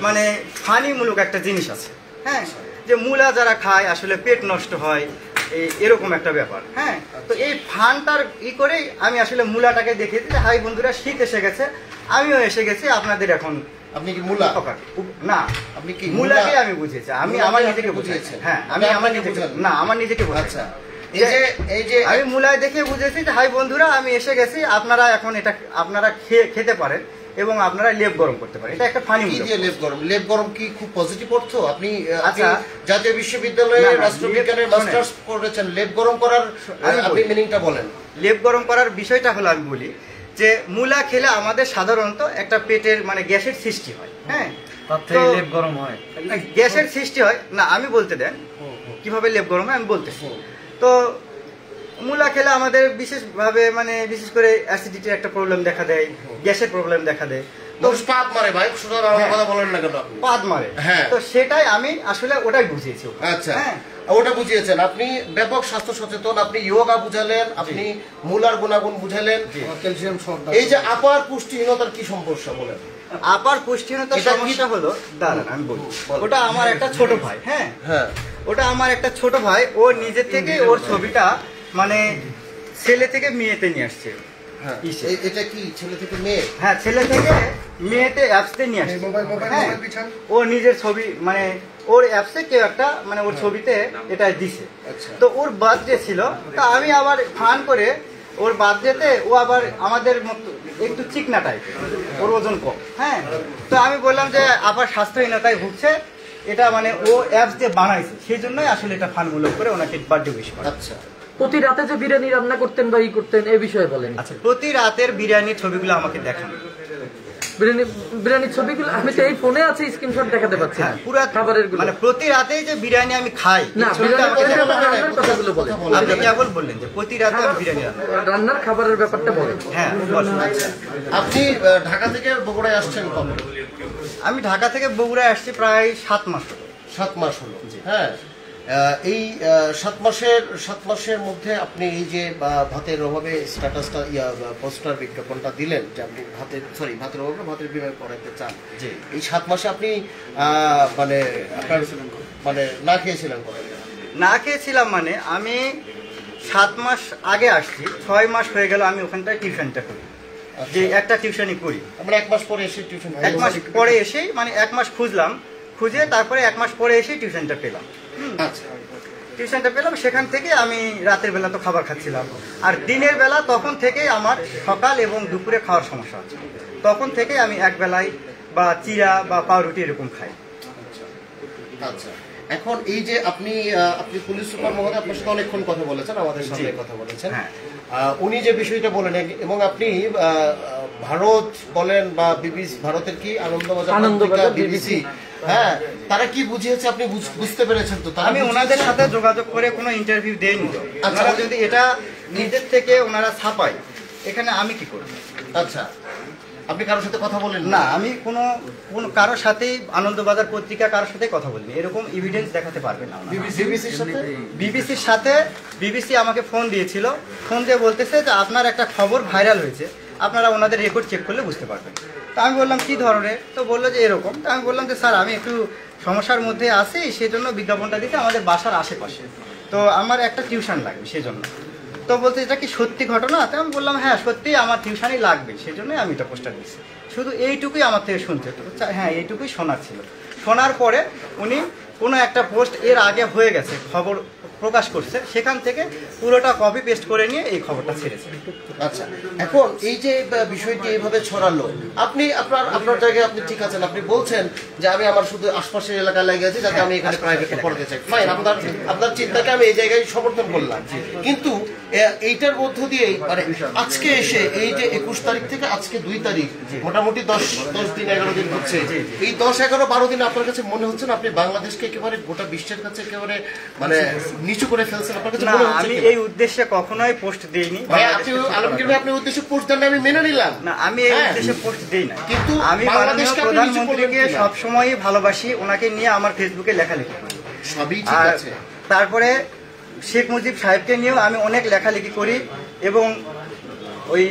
মানে ফানিমূলক একটা জিনিস আছে। হ্যাঁ? যে মূলা যারা খায় আসলে পেট নষ্ট হয় এই এরকম একটা ব্যাপার। হ্যাঁ? তো এই ফানটার ই করেই আমি আসলে মূলাটাকে দেখেছি যে হাই বন্ধুরা শীত এসে গেছে আমিও এসে গেছি আপনাদের এখন আপনি কি মুলা। না। আপনি কি মূলাকে আমি বুঝেছি। আমি আমার নিজেকে বুঝেছি বুঝিয়েছেন? হ্যাঁ আমি আমার নিজেকে না আমার নিজেকে বুঝেছি এই যে আমি মূলায় দেখে বুঝেছি যে হাই বন্ধুরা আমি এসে গেছি। আপনারা এখন এটা আপনারা খেয়ে খেতে পারেন এবং আপনারা লেপ গরম করতে পারেন। এটা একটা ফানি দিয়ে লেপ গরম? লেপ গরম কি খুব পজিটিভ অর্থ? আপনি আচ্ছা। জাতীয় বিশ্ববিদ্যালয়ে রাষ্ট্রবিজ্ঞানের লেপ- মাস্টার্স করেছেন লেপ গরম করার আপনি মিনিংটা বলেন। লেপ গরম করার বিষয়টা হলো আমি বলি যে মূলা খেলে আমাদের সাধারণত একটা পেটের মানে গ্যাসের সৃষ্টি হয় হ্যাঁ? তার থেকে লেপ গরম হয়। না, গ্যাসের সৃষ্টি হয়। না আমি বলতে দেন। কীভাবে লেপ গরম হয় আমি বলতেছি। তো মূলা খেলে আমাদের বিশেষভাবে মানে বিশেষ করে অ্যাসিডিটির একটা প্রবলেম দেখা দেয় গ্যাসের প্রবলেম দেখা দেয়। তো পাত মারে ভাই হ্যাঁ। কথা বলেন না কেন মারে। হ্যাঁ। তো সেটাই আমি আসলে ওটাই বুঝিয়েছি আচ্ছা। হ্যাঁ। ওটা বুঝিয়েছেন। আপনি ব্যাপক স্বাস্থ্য সচেতন আপনি ইয়োগা বুঝালেন আপনি মূলার গুণাগুণ বুঝালেন। এই যে আপার পুষ্টিহীনতার কি সমস্যা বলেন? আপার পুষ্টিহীনতার এটা কি- সমস্যা হলো দাঁড়ান আমি বলি। ওটা আমার একটা ছোট ভাই হ্যাঁ? হ্যাঁ। ওটা আমার একটা ছোট ভাই ও নিজে থেকে ওর ছবিটা মানে ছেলে থেকে মেয়েতে নিয়ে আসছে। হ্যাঁ এটা কি ছেলে থেকে মেয়ে? হ্যাঁ ছেলে থেকে মেয়েতে অ্যাপসতে নিয়ে আসছে। হ্যাঁ ও নিজের ছবি মানে ওর অ্যাপসে কেউ একটা মানে ওর ছবিতে এটা দিছে। আচ্ছা। তো ওর বার্থডে ছিল তা আমি আবার ফান করে ওর বার্থডেতে ও আবার আমাদের মতো একটু চিকনা টাইপ ওর ওজন কম। হ্যাঁ? তো আমি বললাম যে আবার স্বাস্থ্যহীনতায় ভুগছে। এটা মানে ও অ্যাপস দিয়ে বানাইছে। সেই জন্যই আসলে এটা ফানমূলক করে ওনাকে বার্থডে উইশ করা। আচ্ছা। প্রতি রাতে যে বিরিয়ানি রান্না করতেন বা ই করতেন এ বিষয়ে বলেন। আচ্ছা প্রতি রাতের বিরিয়ানির ছবিগুলো আমাকে দেখান। বিরিয়ানি বিরিয়ানির ছবিগুলো আমি তো এই ফোনে আছে স্ক্রিনশট দেখাতে পাচ্ছি হ্যাঁ পুরো খাবারেরগুলো। মানে প্রতি রাতেই যে বিরিয়ানি আমি খাই না রান্নার কথাগুলো বলেন। আপনি কেবল বললেন যে প্রতি রাতে আমি বিরিয়ানি রান্নার খাবারের ব্যাপারটা বলেন। হ্যাঁ বলুন। আপনি ঢাকা থেকে বগুড়ায় আসছেন কবে আমি ঢাকা থেকে বগুড়ায় আসছি প্রায় সাত মাস সাত মাস হলো হ্যাঁ। এই সাত মাসের সাত মাসের মধ্যে আপনি এই যে ভাতের অভাবে স্ট্যাটাসটা ইয়া পোস্টার বিজ্ঞাপনটা দিলেন যে আপনি ভাতের সরি ভাতের অভাবে ভাতের বিনিময় করাইতে চান। এই সাত মাসে আপনি মানে আপনার মানে না খেয়েছিলেন না খেয়েছিলাম মানে আমি সাত মাস আগে আসছি ছয় মাস হয়ে গেল আমি ওখানটায় টিউশনটা করি। যে একটা টিউশনই করি। আমরা এক মাস পরে এসে টিউশন এক মাস পরে এসেই মানে এক মাস খুঁজলাম খুঁজে তারপরে এক মাস পরে এসেই টিউশনটা পেলাম। আচ্ছা। টিউশনটা পেলাম সেখান থেকে আমি রাতের বেলা তো খাবার খাচ্ছিলাম। আর দিনের বেলা তখন থেকেই আমার সকাল এবং দুপুরে খাওয়ার সমস্যা হচ্ছে। তখন থেকে আমি এক বেলায় বা চিরা বা পাউরুটি এরকম খাই। আচ্ছা। এখন এই যে আপনি আপনি পুলিশ সুপার মহোদয় আপনার সাথে অনেকক্ষণ কথা বলেছেন আমাদের সামনে কথা বলেছেন। হ্যাঁ। উনি যে বিষয়টা বলেন এবং আপনি ভারত বলেন বা বিবিসি ভারতের কি আনন্দবাজার আনন্দবাজার, বিবিসি। হ্যাঁ তারা কি বুঝিয়েছে আপনি বুঝ- বুঝতে পেরেছেন তো? আমি ওনাদের সাথে যোগাযোগ করে কোনো ইন্টারভিউ দেইনি তো। আচ্ছা। যদি এটা নিজের থেকে ওনারা ছাপায় এখানে আমি কি করব? আচ্ছা। আপনি কারোর সাথে কথা বলেন না আমি কোনো কোনো কারোর সাথেই আনন্দবাজার পত্রিকা কারোর সাথে কথা বলিনি। এরকম এভিডেন্স দেখাতে পারবে না। বিবিসির সাথে? বিবিসির সাথে বিবিসি আমাকে ফোন দিয়েছিল। ফোন দিয়ে বলতেছে যে আপনার একটা খবর ভাইরাল হয়েছে। আপনারা ওনাদের রেকর্ড চেক করলে বুঝতে পারবেন। তো আমি বললাম, কী ধরনের? তো বলল যে, এরকম। তো আমি বললাম যে, স্যার, আমি একটু সমস্যার মধ্যে আছি সেই জন্য বিজ্ঞাপনটা দিতে আমাদের বাসার আশেপাশে। তো আমার একটা টিউশন লাগবে সেই জন্য তো বলতে এটা কি সত্যি ঘটনা? তো আমি বললাম হ্যাঁ সত্যি আমার টিউশনই লাগবে সেই জন্যই আমি এটা পোস্টার দিচ্ছি শুধু এইটুকুই আমার থেকে শুনতে তো হ্যাঁ এইটুকুই শোনার ছিল। শোনার পরে উনি কোনো একটা পোস্ট এর আগে হয়ে গেছে, খবর প্রকাশ করছে সেখান থেকে পুরোটা কপি পেস্ট করে নিয়ে এই খবরটা ছেড়েছে। আচ্ছা এখন এই যে বিষয়টি এইভাবে ছড়ালো আপনি আপনার আপনার জায়গায় আপনি ঠিক আছেন আপনি বলছেন যে আমি আমার শুধু আশপাশের এলাকায় লেগে আছি যাতে আমি এখানে প্রাইভেট পড়তে চাই। ফাইন আপনার আপনার চিন্তাকে আমি এই জায়গায় সমর্থন করলাম। কিন্তু এইটার মধ্য দিয়ে মানে আজকে এসে এই যে একুশ তারিখ থেকে আজকে দুই তারিখ মোটামুটি দশ দশ দিন এগারো দিন হচ্ছে। এই দশ এগারো বারো দিন আপনার কাছে মনে হচ্ছে না আপনি বাংলাদেশকে একেবারে গোটা বিশ্বের কাছে একেবারে মানে নিচু করে ফেলছেন? আপনার কাছে মনে হচ্ছে আমি এই উদ্দেশ্যে কখনোই পোস্ট দেইনি। ভাই আপনি আলমগীর ভাই আপনি উদ্দেশ্য পোস্ট দেন আমি মেনে নিলাম। না আমি এই হ্যাঁ। উদ্দেশ্যে পোস্ট দিই না কিন্তু আমি বাংলাদেশকে প্রধানমন্ত্রীকে সবসময়ই ভালোবাসি ওনাকে নিয়ে আমার ফেসবুকে লেখালেখি সবই ঠিক আছে। তারপরে শেখ মুজিব সাহেবকে নিয়েও আমি অনেক লেখালেখি করি এবং ওই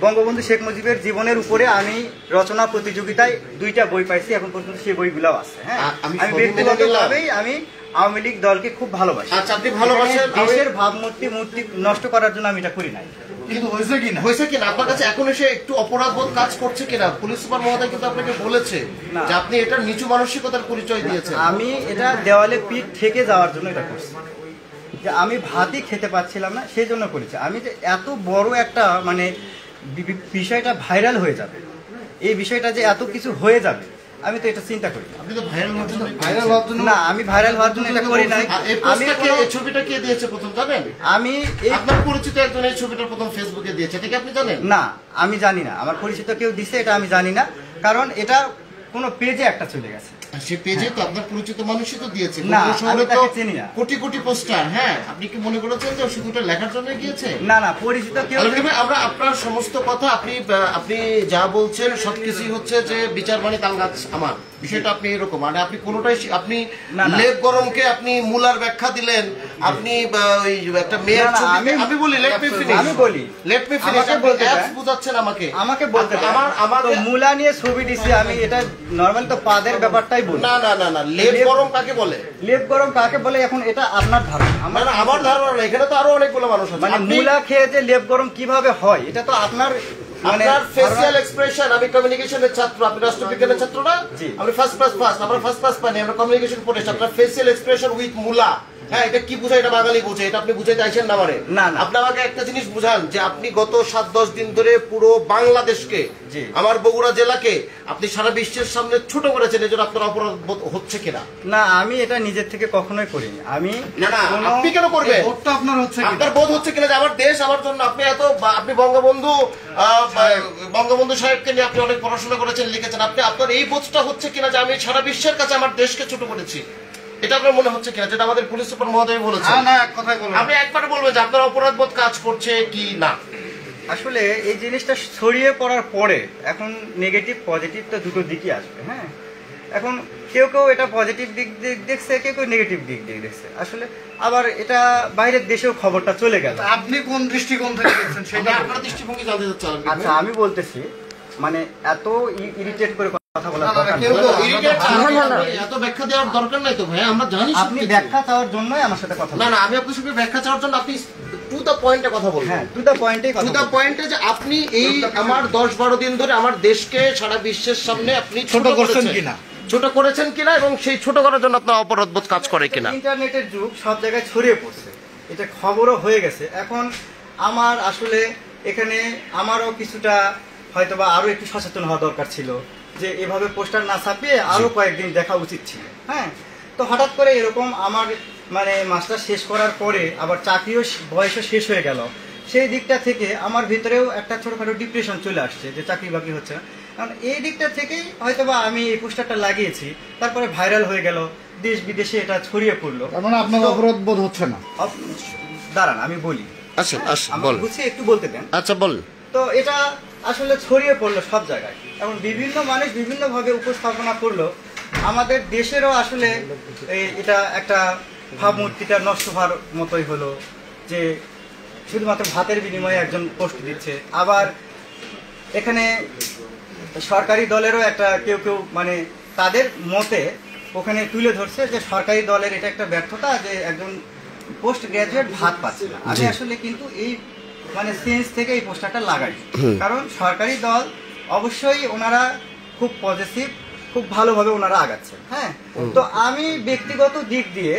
বঙ্গবন্ধু শেখ মুজিবের জীবনের উপরে আমি রচনা প্রতিযোগিতায় দুইটা বই পাইছি এখন পর্যন্ত সেই বইগুলো আছে হ্যাঁ? আমি। ব্যক্তিগতভাবেই আমি আওয়ামী লীগ দলকে খুব ভালোবাসি। আচ্ছা আপনি ভালোবাসেন দেশের ভাবমূর্তি মূর্তি নষ্ট করার জন্য আমি এটা করি নাই। কিন্তু হয়েছে কিনা হয়েছে কিনা আপনার কাছে এখন এসে একটু অপরাধ বোধ কাজ করছে কিনা পুলিশ সুপার মহোদয় কিন্তু আপনাকে বলেছে। যে আপনি এটা নিচু মানসিকতার পরিচয় দিয়েছেন। আমি এটা দেওয়ালে পিঠ থেকে যাওয়ার জন্য এটা করছি। যে আমি ভাতই খেতে পাচ্ছিলাম না সেই জন্য করেছি। আমি যে এত বড় একটা মানে বিষয়টা ভাইরাল হয়ে যাবে এই বিষয়টা যে এত কিছু হয়ে যাবে আমি তো এটা চিন্তা করি না। আপনি তো ভাইরাল হওয়ার জন্য ভাইরাল হওয়ার জন্য না আমি ভাইরাল হওয়ার জন্য এটা করি এই আমি এই ছবিটা কে দিয়েছে প্রথম জানেন? আমি এই আপনার পরিচিত একজন এই ছবিটা প্রথম ফেসবুকে দিয়েছে এটা কি আপনি জানেন? না আমি জানি না। আমার পরিচিত কেউ দিছে এটা আমি জানি না। কারণ এটা কোনো পেজে একটা চলে গেছে। সে পেজে তো আপনার পরিচিত মানুষই তো দিয়েছে। শহরে তো। কোটি কোটি পোস্টার হ্যাঁ। আপনি কি মনে করেছেন যে শুধু ওটা লেখার জন্য গিয়েছে? না না পরিচিত কেউ আমরা আপনার সমস্ত কথা আপনি আপনি যা বলছেন সবকিছুই হচ্ছে যে বিচার মানে তাল গাছ আমার। বিষয়টা আপনি এরকম মানে আপনি কোনোটাই আপনি। লেপ গরমকে আপনি মূলার ব্যাখ্যা দিলেন আপনি ওই একটা মেয়ের ছবি আমি- আমি বলি লেট মি ফিনিশ আমি বলি। লেট মি ফিনিশ আপনি। অ্যাপস বুঝাচ্ছেন আমাকে আমাকে বলতে দেন। আমার তো মূলা নিয়ে ছবি দিছি আমি এটা নর্মাল তো পাদের ব্যাপারটাই বলি না না না না লেপ গরম কাকে বলে লেপ গরম কাকে বলে এখন এটা আপনার ধারণা আমার আমার ধারণা এখানে তো আরও অনেকগুলো মানুষ আছে মানে মূলা খেয়ে যে লেপ গরম কীভাবে হয় এটা তো আপনার আপনার ফেসিয়াল এক্সপ্রেশন আমি কমিউনিকেশনের ছাত্র আপনি রাষ্ট্রবিজ্ঞানের ছাত্র না। আমি ফার্স্ট ক্লাস পাস আমরা ফার্স্ট ক্লাস পাইনি আমরা কমিউনিকেশন পড়েছি। আপনার ফেসিয়াল এক্সপ্রেশন উইথ মুলা হ্যাঁ এটা কি বুঝায়? এটা বাঙালি বোঝে। এটা আপনি বুঝাইতে আইছেন না মানে না, না। আপনি আমাকে একটা জিনিস বুঝান যে আপনি গত সাত দশ দিন ধরে পুরো বাংলাদেশকে আমার বগুড়া জেলাকে আপনি সারা বিশ্বের সামনে ছোট করেছেন এজন্য আপনার অপরাধ হচ্ছে কিনা? না আমি এটা নিজের থেকে কখনোই করিনি। আমি না না আপনি কেন করবেন? আপনার হচ্ছে আপনার বোধ হচ্ছে কিনা যে আমার দেশ আমার জন্য আপনি এত আপনি বঙ্গবন্ধু বঙ্গবন্ধু সাহেবকে নিয়ে আপনি অনেক পড়াশোনা করেছেন লিখেছেন। আপনি আপনার এই বোধটা হচ্ছে কিনা যে আমি সারা বিশ্বের কাছে আমার দেশকে ছোট করেছি? এটা আপনার মনে হচ্ছে কিনা? যেটা আমাদের পুলিশ সুপার মহোদয় বলেছেন। না না এক কথাই বলুন। আপনি একবার বলবেন যে আপনার অপরাধ বোধ কাজ করছে কি না? আসলে এই জিনিসটা ছড়িয়ে পড়ার পরে এখন নেগেটিভ পজিটিভ তো দুটো দিকই আসবে হ্যাঁ? এখন কেউ কেউ এটা পজিটিভ দিক দিক দেখছে কেউ কেউ নেগেটিভ দিক দিক দেখছে। আসলে আবার এটা বাইরের দেশেও খবরটা চলে গেল। আপনি কোন দৃষ্টিকোণ থেকে দেখছেন সেটা সেটা আপনার দৃষ্টিভঙ্গি জানতে চাচ্ছি। আচ্ছা আমি বলতেছি মানে এত ইরিটেট করে কথা বলার না, না, দরকার কেউ নেই। কেউ irritate না, না, না। আপনি ব্যাখ্যা দেওয়ার দরকার নাই তো ভাই আমরা জানি আপনি সবকিছু। ব্যাখ্যা চাওয়ার জন্যই আমার সাথে কথা না না আমি আপনার সঙ্গে ব্যাখ্যা চাওয়ার জন্য আপনি টু দ্য পয়েন্টে কথা বলবেন। হ্যাঁ টু দ্য পয়েন্টেই টু দ্য পয়েন্টে যে আপনি এই আমার দশ বারো দিন ধরে আমার দেশকে সারা বিশ্বের সামনে আপনি ছোট ছোট করছেন। কিনা? ছোট করেছেন কিনা এবং সেই ছোট করার জন্য আপনার অপরাধ বোধ কাজ করে কিনা? ইন্টারনেটের যুগ সব জায়গায় ছড়িয়ে পড়ছে। এটা খবরও হয়ে গেছে। এখন আমার আসলে এখানে আমারও কিছুটা হয়তোবা আরও একটু সচেতন হওয়া দরকার ছিল। যে এভাবে পোস্টার না ছাপিয়ে আরও কয়েকদিন দেখা উচিত ছিল। হ্যাঁ? তো হঠাৎ করে এরকম আমার মানে মাস্টার শেষ করার পরে আবার চাকরিও বয়সও শেষ হয়ে গেল। সেই দিকটা থেকে আমার ভিতরেও একটা ছোটখাটো ডিপ্রেশন চলে আসছে যে চাকরি বাকরি হচ্ছে না। কারণ এই দিকটা থেকেই হয়তোবা আমি এই পোস্টারটা লাগিয়েছি তারপরে ভাইরাল হয়ে গেল দেশ বিদেশে এটা ছড়িয়ে পড়ল। মানে আপনার অপরাধ বোধ হচ্ছে না? দাঁড়ান আমি বলি। আচ্ছা আসেন আমাকে বল একটু বলতে দেন। আচ্ছা বল তো এটা আসলে ছড়িয়ে পড়ল সব জায়গায়। এবং বিভিন্ন মানুষ বিভিন্নভাবে উপস্থাপনা করল। আমাদের দেশেরও আসলে এটা একটা ভাবমূর্তিটা নষ্ট হওয়ার মতোই হলো যে শুধুমাত্র ভাতের বিনিময়ে একজন পোস্ট দিচ্ছে। আবার এখানে সরকারি দলেরও একটা কেউ কেউ মানে তাদের মতে ওখানে তুলে ধরছে যে সরকারি দলের এটা একটা ব্যর্থতা যে একজন পোস্ট গ্রাজুয়েট ভাত পাচ্ছে না। আমি আসলে কিন্তু এই মানে সেন্স থেকে এই পোস্টারটা লাগাই। কারণ সরকারি দল অবশ্যই ওনারা খুব পজিটিভ খুব ভালোভাবে ওনারা আগাচ্ছেন হ্যাঁ? তো আমি ব্যক্তিগত দিক দিয়ে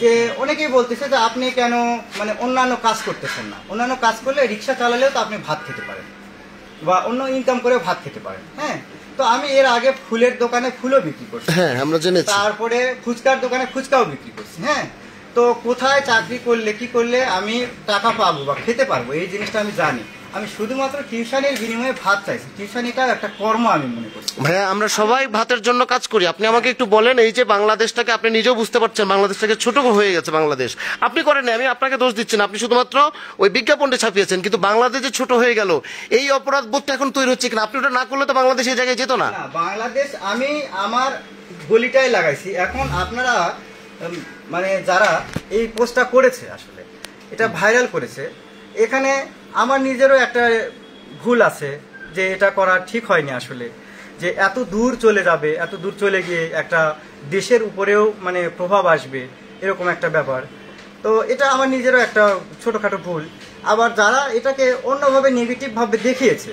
যে অনেকেই বলতেছে যে আপনি কেন মানে অন্যান্য কাজ করতেছেন না। অন্যান্য কাজ করলে রিক্সা চালালেও তো আপনি ভাত খেতে পারেন বা অন্য ইনকাম করেও ভাত খেতে পারেন হ্যাঁ? তো আমি এর আগে ফুলের দোকানে ফুলও বিক্রি করছি। হ্যাঁ আমরা জেনেছি। তারপরে ফুচকার দোকানে ফুচকাও বিক্রি করছি হ্যাঁ? তো কোথায় চাকরি করলে কি করলে আমি টাকা পাবো বা খেতে পারব এই জিনিসটা আমি জানি। আমি শুধুমাত্র টিউশনের বিনিময়ে ভাত চাইছি। টিউশনিটাও একটা কর্ম আমি মনে করছি। ভাইয়া আমরা সবাই ভাতের জন্য কাজ করি। আপনি আমাকে একটু বলেন এই যে বাংলাদেশটাকে আপনি নিজেও বুঝতে পারছেন বাংলাদেশটাকে ছোট হয়ে গেছে বাংলাদেশ। আপনি করেন আমি আপনাকে দোষ দিচ্ছি না। আপনি শুধুমাত্র ওই বিজ্ঞাপনটা ছাপিয়েছেন কিন্তু বাংলাদেশ যে ছোট হয়ে গেল এই অপরাধ বোধটা এখন তৈরি হচ্ছে কিনা? আপনি ওটা না করলে তো বাংলাদেশ এই জায়গায় যেত না। বাংলাদেশ আমি আমার গলিটাই লাগাইছি। এখন আপনারা মানে যারা এই পোস্টটা করেছে আসলে এটা ভাইরাল করেছে এখানে আমার নিজেরও একটা ভুল আছে যে এটা করা ঠিক হয়নি আসলে যে এত দূর চলে যাবে এত দূর চলে গিয়ে একটা দেশের উপরেও মানে প্রভাব আসবে এরকম একটা ব্যাপার। তো এটা আমার নিজেরও একটা ছোটখাটো ভুল। আবার যারা এটাকে অন্যভাবে নেগেটিভ ভাবে দেখিয়েছে।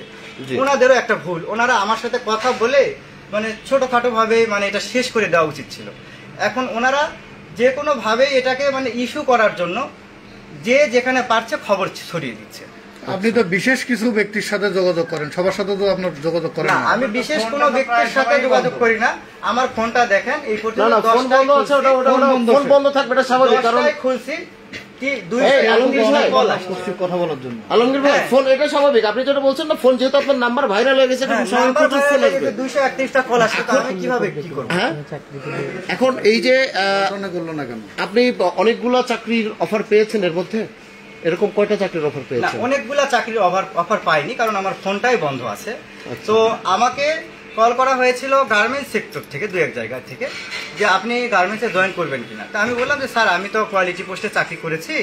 ওনাদেরও একটা ভুল। ওনারা আমার সাথে কথা বলে মানে ছোটখাটো ভাবে মানে এটা শেষ করে দেওয়া উচিত ছিল। এখন ওনারা যে কোনো ভাবে এটাকে মানে ইস্যু করার জন্য যে যেখানে পারছে খবর ছড়িয়ে দিচ্ছে। আপনি তো বিশেষ কিছু ব্যক্তির সাথে যোগাযোগ করেন সবার সাথে তো আপনার যোগাযোগ করেন না আমি বিশেষ কোনো ব্যক্তির সাথে যোগাযোগ করি না আমার ফোনটা দেখেন এই পর্যন্ত ফোন বন্ধ আছে ওটা ওটা ফোন বন্ধ ফোন আছে। বন্ধ থাকবে এটা স্বাভাবিক কারণ খুলছি কি? দুই এই, আলমগীর ভাই। কল আসছে। উপস্থিত কথা বলার জন্য। আলমগীর ভাই হ্যাঁ। ফোন এটা স্বাভাবিক। আপনি যেটা বলছেন না ফোন যেহেতু আপনার নাম্বার ভাইরাল হয়ে গেছে দুইশো একত্রিশটা কল আসছে আমি কীভাবে কি করব? হ্যাঁ? এখন এই যে না কেন? আপনি অনেকগুলো চাকরির অফার পেয়েছেন এর মধ্যে? এরকম কয়টা চাকরির অফার পেয়েছেন? অনেকগুলা চাকরির অফার অফার পাইনি কারণ আমার ফোনটাই বন্ধ আছে। আচ্ছা। তো আমাকে কল করা হয়েছিল গার্মেন্টস সেক্টর থেকে, দু এক জায়গা থেকে, যে আপনি গার্মেন্টসে জয়েন করবেন কিনা। তা আমি বললাম যে, স্যার, আমি তো কোয়ালিটি পোস্টে চাকরি করেছি।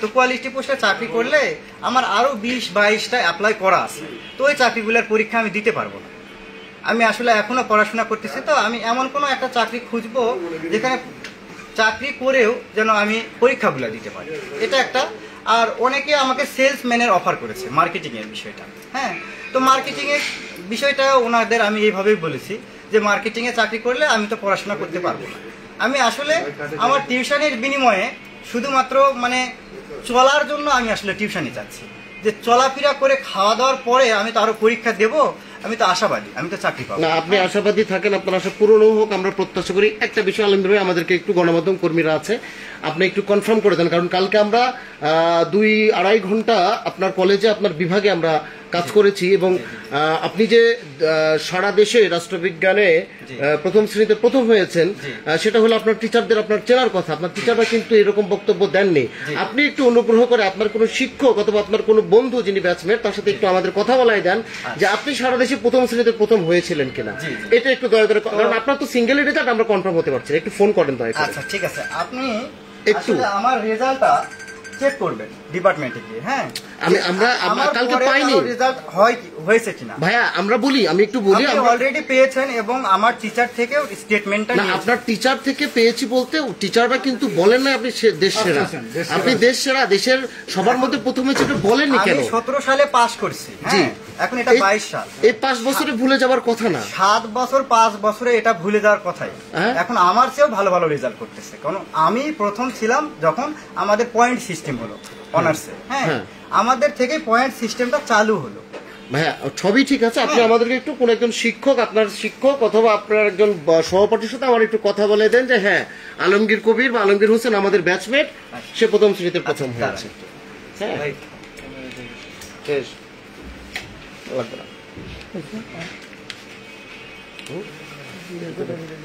তো কোয়ালিটি পোস্টে চাকরি করলে আমার আরও বিশ, বাইশটা অ্যাপ্লাই করা আছে। তো ওই চাকরিগুলোর পরীক্ষা আমি দিতে পারব না। আমি আসলে এখনও পড়াশোনা করতেছি, তো আমি এমন কোনো একটা চাকরি খুঁজবো যেখানে চাকরি করেও যেন আমি পরীক্ষাগুলো দিতে পারি। এটা একটা আর অনেকে আমাকে সেলসম্যানের অফার করেছে মার্কেটিংয়ের বিষয়টা। হ্যাঁ? তো মার্কেটিংয়ের বিষয়টা ওনাদের আমি এইভাবেই বলেছি যে মার্কেটিংয়ে চাকরি করলে আমি তো পড়াশোনা করতে পারব না। আমি আসলে আমার টিউশনের বিনিময়ে শুধুমাত্র মানে চলার জন্য আমি আসলে টিউশনই চাচ্ছি যে চলাফেরা করে খাওয়া দাওয়ার পরে আমি তো আরও পরীক্ষা দেব আমি তো আশাবাদী, আমি তো চাকরি পাবো। না, আপনি আশাবাদী থাকেন, আপনার আশা পূরণও হোক, আমরা প্রত্যাশা করি। একটা বিষয় আলমগীর ভাই, আমাদেরকে একটু গণমাধ্যম কর্মীরা আছে, আপনি একটু কনফার্ম করে দেন, কারণ কালকে আমরা দুই আড়াই ঘণ্টা আপনার কলেজে আপনার বিভাগে আমরা কাজ করেছি এবং আপনি যে সারা দেশে রাষ্ট্রবিজ্ঞানে প্রথম শ্রেণীতে প্রথম হয়েছেন সেটা হলো আপনার টিচারদের আপনার চেনার কথা। আপনার টিচাররা কিন্তু এরকম বক্তব্য দেননি। আপনি একটু অনুগ্রহ করে আপনার কোনো শিক্ষক অথবা আপনার কোনো বন্ধু যিনি ব্যাচমেট তার সাথে একটু আমাদের কথা বলাই দেন যে আপনি সারা দেশে প্রথম শ্রেণীতে প্রথম হয়েছিলেন কিনা। এটা একটু দয়া করে কারণ আপনার তো সিঙ্গেল রেজাল্ট আমরা কনফার্ম হতে পারছি। একটু ফোন করেন দয়া করে। আচ্ছা ঠিক আছে। আপনি একটু। আমার রেজাল্টটা চেক করবেন ডিপার্টমেন্টে গিয়ে হ্যাঁ? আমি- আমরা- আমরা কালকে পাইনি। রেজাল্ট হয় কি- হয়েছে কিনা? ভাইয়া আমরা বলি আমি একটু বলি আপনি অলরেডি পেয়েছেন এবং আমার টিচার থেকেও স্টেটমেন্টটা না আপনার টিচার থেকে পেয়েছি বলতে টিচাররা কিন্তু বলেন না আপনি দেশ সেরা। আচ্ছা, সেরা। আপনি দেশ সেরা দেশের সবার মধ্যে প্রথমে যেটা বলেননি কেন? আমি সতেরো সালে পাস করছি জি। হ্যাঁ এখন এটা বাইশ সাল। এই পাঁচ বছরে ভুলে যাবার কথা না। সাত বছর পাঁচ বছরে এটা ভুলে যাওয়ার কথাই। হ্যাঁ? এখন আমার চেয়েও ভালো ভালো রেজাল্ট করতেছে। কারণ আমি প্রথম ছিলাম যখন আমাদের পয়েন্ট সিস্টেম হলো অনার্সে হ্যাঁ? হ্যাঁ। আমাদের থেকে পয়েন্ট সিস্টেমটা চালু হলো। ভাইয়া সবই ঠিক আছে আপনি হ্যাঁ। আমাদেরকে একটু কোন একজন শিক্ষক আপনার শিক্ষক অথবা আপনার একজন সহপাঠীর সাথে আমার একটু কথা বলে দেন যে হ্যাঁ আলমগীর কবির বা আলমগীর হোসেন আমাদের ব্যাচমেট সে প্রথম শ্রেণীতে প্রথম আচ্ছা, হয়েছে। হ্যাঁ। শেষ লাগবে না।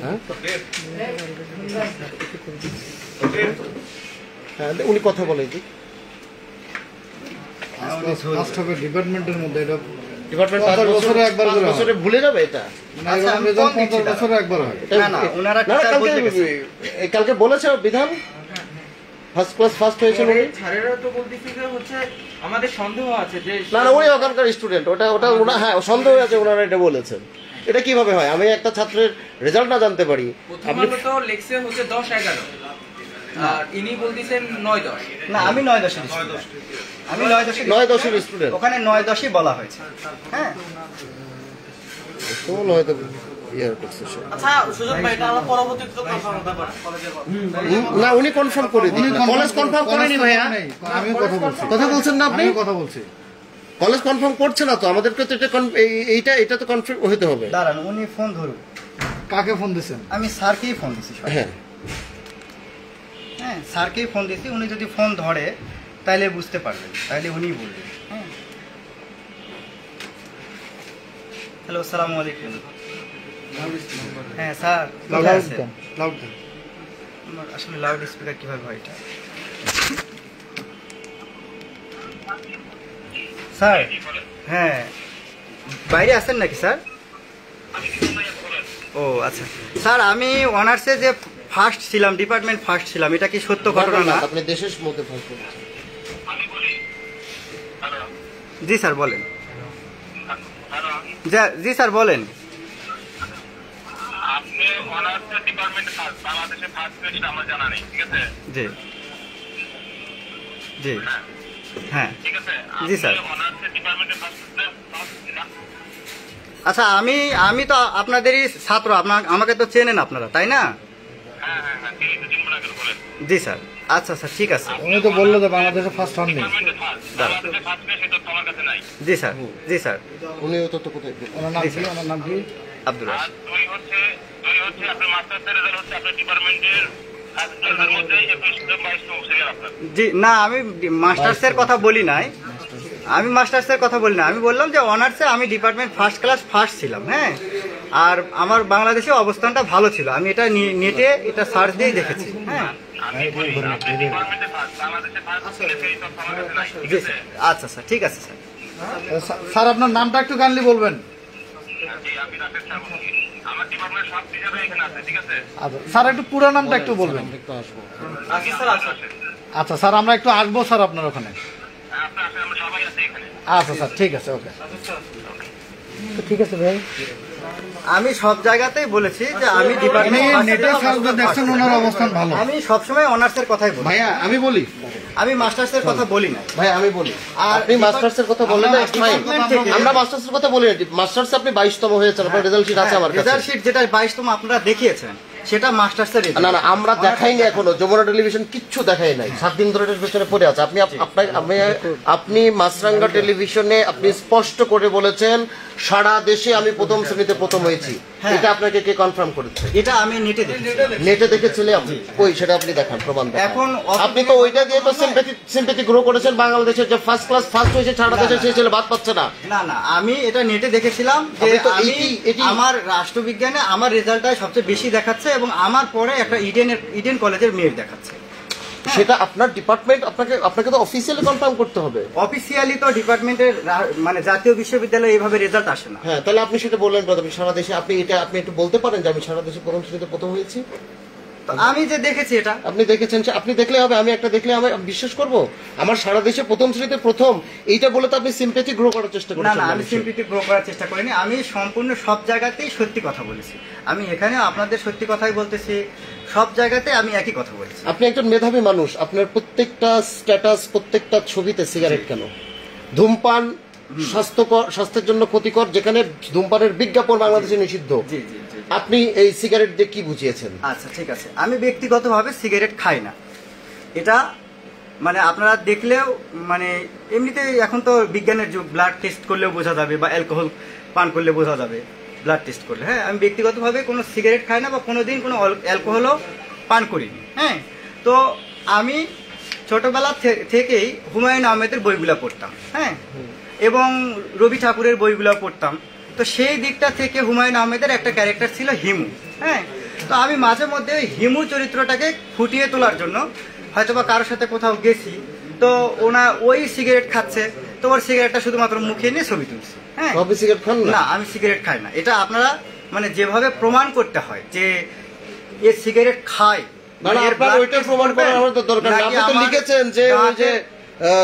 হ্যাঁ? হ্যাঁ উনি কথা বলে দিক ফার্স্ট হবে ডিপার্টমেন্টের মধ্যে এটা ডিপার্টমেন্ট পঞ্চাশ বছরে একবার করে বছরে ভুলে যাবে এটা? আচ্ছা। বছরে একবার হয়। না, ওনারা কালকে বলেছে বিধান। ফার্স্ট ক্লাস ফার্স্ট হয়েছে উনি তো বলতেছে যে হচ্ছে আমাদের সন্দেহ আছে যে না না উনি ওখানকার স্টুডেন্ট ওটা ওটা ওনা হ্যাঁ সন্দেহ আছে ওনারা এটা বলেছেন। এটা কীভাবে হয়? আমি একটা ছাত্রের রেজাল্ট না জানতে পারি। আপনি তো লেখছে হচ্ছে দশ এগারো। আর ইনি বলতেছেন নয় দশ। না আমি নয় দশের student। আমি নয় দশের নয় student। দশের স্টুডেন্ট ওখানে নয় দশই বলা হয়েছে। হ্যাঁ। কোন হয়তো ইয়ে করছে সে। আচ্ছা সুযোগ ভাই এটা আমরা পরবর্তীতে তো কনফার্ম হতে পারে কলেজের হুম, না উনি কনফার্ম করে দিন কলেজ কনফার্ম করেনি ভাইয়া। আমিও কথা বলছি। কথা বলছেন না আপনি? কথা বলছি। কলেজ কনফার্ম করছে না তো? আমাদেরকে তো এটা এইটা এটা তো কনফার্ম হতে হবে। দাঁড়ান উনি ফোন ধরুন কাকে ফোন দিচ্ছেন আমি স্যারকেই ফোন দিছি হ্যাঁ। হ্যাঁ স্যারকেই ফোন দিছি উনি যদি ফোন ধরে তাহলে বুঝতে পারবেন তাহলে উনিই বলবেন। হ্যাঁ। হ্যালো সালামু আলাইকুম। হ্যাঁ স্যার আসলে লাউড স্পিকার কীভাবে হয় এটা? স্যার হ্যাঁ বাইরে আছেন নাকি স্যার? ও আচ্ছা। স্যার আমি অনার্সে যে ফার্স্ট ছিলাম ডিপার্টমেন্ট ফার্স্ট ছিলাম এটা কি সত্য ঘটনা না? আপনি দেশের মধ্যে করেছেন। জি স্যার বলেন। যা- জি স্যার বলেন। অনার্স ডিপার্টমেন্টে ফার্স্ট বাংলাদেশে ফার্স্ট আমার জানা নেই ঠিক আছে? জি। জি। হ্যাঁ। ঠিক আছে জি, স্যার। অনার্স ডিপার্টমেন্টে ফার্স্ট আচ্ছা আমি আমি তো আপনাদেরই ছাত্র আপনার আমাকে তো চেনেন আপনারা তাই না? হ্যাঁ হ্যাঁ হ্যাঁ জি স্যার। আচ্ছা স্যার ঠিক আছে। উনি তো বলল যে বাংলাদেশে ফার্স্ট হননি। ডিপার্টমেন্টে ফার্স্ট বাংলাদেশে ফার্স্ট পেয়েছে তো আমার কাছে নাই। জি স্যার। জি স্যার। উনিও তো তো কোথায় ওনার নাম কি? ওনার নাম কি? আব্দুল আর রাশিদ দুই হচ্ছে দুই হচ্ছে আপনার মাস্টার্সের রেজাল্ট হচ্ছে আপনার ডিপার্টমেন্টের জি না আমি মাস্টার্সের কথা বলি নাই। আমি মাস্টার্সের কথা বলি না আমি বললাম যে অনার্সে আমি ডিপার্টমেন্ট ফার্স্ট ক্লাস ফার্স্ট ছিলাম হ্যাঁ? আর আমার বাংলাদেশে অবস্থানটা ভালো ছিল। আমি এটা নেটে এটা সার্চ দিয়ে দেখেছি হ্যাঁ? আচ্ছা স্যার ঠিক আছে স্যার। স্যার- আপনার নামটা একটু কাইন্ডলি বলবেন। স্যার বলছি আমার ডিপার্টমেন্টের সব টিচাররা এখানে আছে ঠিক আছে আচ্ছা স্যার একটু পুরো নামটা একটু বলবেন আচ্ছা স্যার আমরা একটু আসব স্যার আপনার ওখানে। হ্যাঁ আপনার আসলে আমরা সবাই আছে এখানে। আচ্ছা স্যার ঠিক আছে ওকে। ঠিক আছে ভাই। আমি সব জায়গাতেই বলেছি যে আমি ডিপার্টমেন্ট নেটে সার্চ দিয়ে দেখছেন ওনার অবস্থান ভালো। আমি সবসময় অনার্স এর কথাই বলি। ভাইয়া আমি বলি। আমি মাস্টার্সের কথা বলি না। ভাই আমি বলি। আর আপনি মাস্টার্সের কথা বললেন না আমরা আমরা মাস্টার্সের কথা বলি না। মাস্টার্স আপনি বাইশতম হয়েছেন আপনার রেজাল্ট শিট আছে আমার কাছে। রেজাল্ট শিট যেটা বাইশতম আপনারা দেখিয়েছেন সেটা মাস্টার্সের না না আমরা দেখাইনি এখনও যমুনা টেলিভিশন কিচ্ছু দেখাই নাই। সাত দিন ধরে পেছনে পড়ে আছে। আপনি আপ- আপনি আপনি মাছরাঙ্গা টেলিভিশনে আপনি স্পষ্ট করে বলেছেন সারা দেশে আমি প্রথম শ্রেণীতে প্রথম হয়েছি। হ্যাঁ। এটা আপনাকে কে কনফার্ম করেছে? এটা আমি নেটে দেখেছি। নেটে দেখেছিলেন আপনি ওই সেটা আপনি দেখান প্রমাণ এখন আপনি তো ওইটা দিয়ে তো সিম্পেথি সিম্পেথি গ্রো করেছেন বাংলাদেশের যে ফার্স্ট ক্লাস ফার্স্ট হয়েছে সারা দেশে সেই ছেলে বাদ পাচ্ছে না। না না আমি এটা নেটে দেখেছিলাম যে আমি আমার রাষ্ট্রবিজ্ঞানে আমার রেজাল্টটা সবচেয়ে বেশি দেখাচ্ছে এবং আমার পরে একটা ইডেনের ইডেন কলেজের মেয়ের দেখাচ্ছে। সেটা আপনার ডিপার্টমেন্ট আপনাকে আপনাকে তো অফিসিয়ালি কনফার্ম করতে হবে। অফিসিয়ালি তো ডিপার্টমেন্টের মানে জাতীয় বিশ্ববিদ্যালয়ে এইভাবে রেজাল্ট আসে না। হ্যাঁ তাহলে আপনি সেটা বললেন প্রথমে সারা দেশে আপনি এটা আপনি একটু বলতে পারেন যে আমি সারা দেশে প্রথম শ্রেণীতে প্রথম হয়েছি? আমি যে দেখেছি এটা। আপনি দেখেছেন আপনি দেখলে হবে আমি একটা দেখলে আমি বিশ্বাস করব? আমার সারা দেশে প্রথম শ্রেণীতে প্রথম। এইটা বলে তো আপনি সিম্পেথি গ্রো করার চেষ্টা করেছেন না আমি। সিম্পিটি গ্রো করার চেষ্টা করিনি আমি সম্পূর্ণ সব জায়গাতেই সত্যি কথা বলেছি। আমি এখানে আপনাদের সত্যি কথাই বলতেছি সব জায়গাতে আমি একই কথা বলেছি। আপনি একজন মেধাবী মানুষ আপনার প্রত্যেকটা স্ট্যাটাস প্রত্যেকটা ছবিতে সিগারেট কেন? ধূমপান স্বাস্থ্যকর স্বাস্থ্যের জন্য ক্ষতিকর যেখানে ধূমপানের বিজ্ঞাপন বাংলাদেশে নিষিদ্ধ। আপনি এই সিগারেট দিয়ে কি বুঝিয়েছেন? আচ্ছা ঠিক আছে। আমি ব্যক্তিগতভাবে সিগারেট খাই না। এটা মানে আপনারা দেখলেও মানে এমনিতে এখন তো বিজ্ঞানের যুগ ব্লাড টেস্ট করলেও বোঝা যাবে বা অ্যালকোহল পান করলে বোঝা যাবে ব্লাড টেস্ট করলে। হ্যাঁ আমি ব্যক্তিগতভাবে কোনো সিগারেট খাই না বা কোনো দিন কোনো অ্যালকোহলও পান করিনি। হ্যাঁ তো আমি ছোটবেলা থেকেই হুমায়ুন আহমেদের বইগুলো পড়তাম। হ্যাঁ এবং রবি ঠাকুরের বইগুলো পড়তাম। তো সেই দিকটা থেকে হুমায়ুন আহমেদের একটা ক্যারেক্টার ছিল হিমু হ্যাঁ? তো আমি মাঝে মধ্যে হিমু চরিত্রটাকে ফুটিয়ে তোলার জন্য হয়তোবা কারোর সাথে কোথাও গেছি। তো ওনা ওই সিগারেট খাচ্ছে তো ওর সিগারেটটা শুধুমাত্র মুখে নিয়ে ছবি তুলছি হ্যাঁ? সিগারেট খান না? আমি সিগারেট খাই না। এটা আপনারা মানে যেভাবে প্রমাণ করতে হয় যে এ সিগারেট খায় মানে আপনার ওইটা প্রমাণ করার আমাদের তো দরকার নেই। আপনি তো লিখেছেন যে ওই যে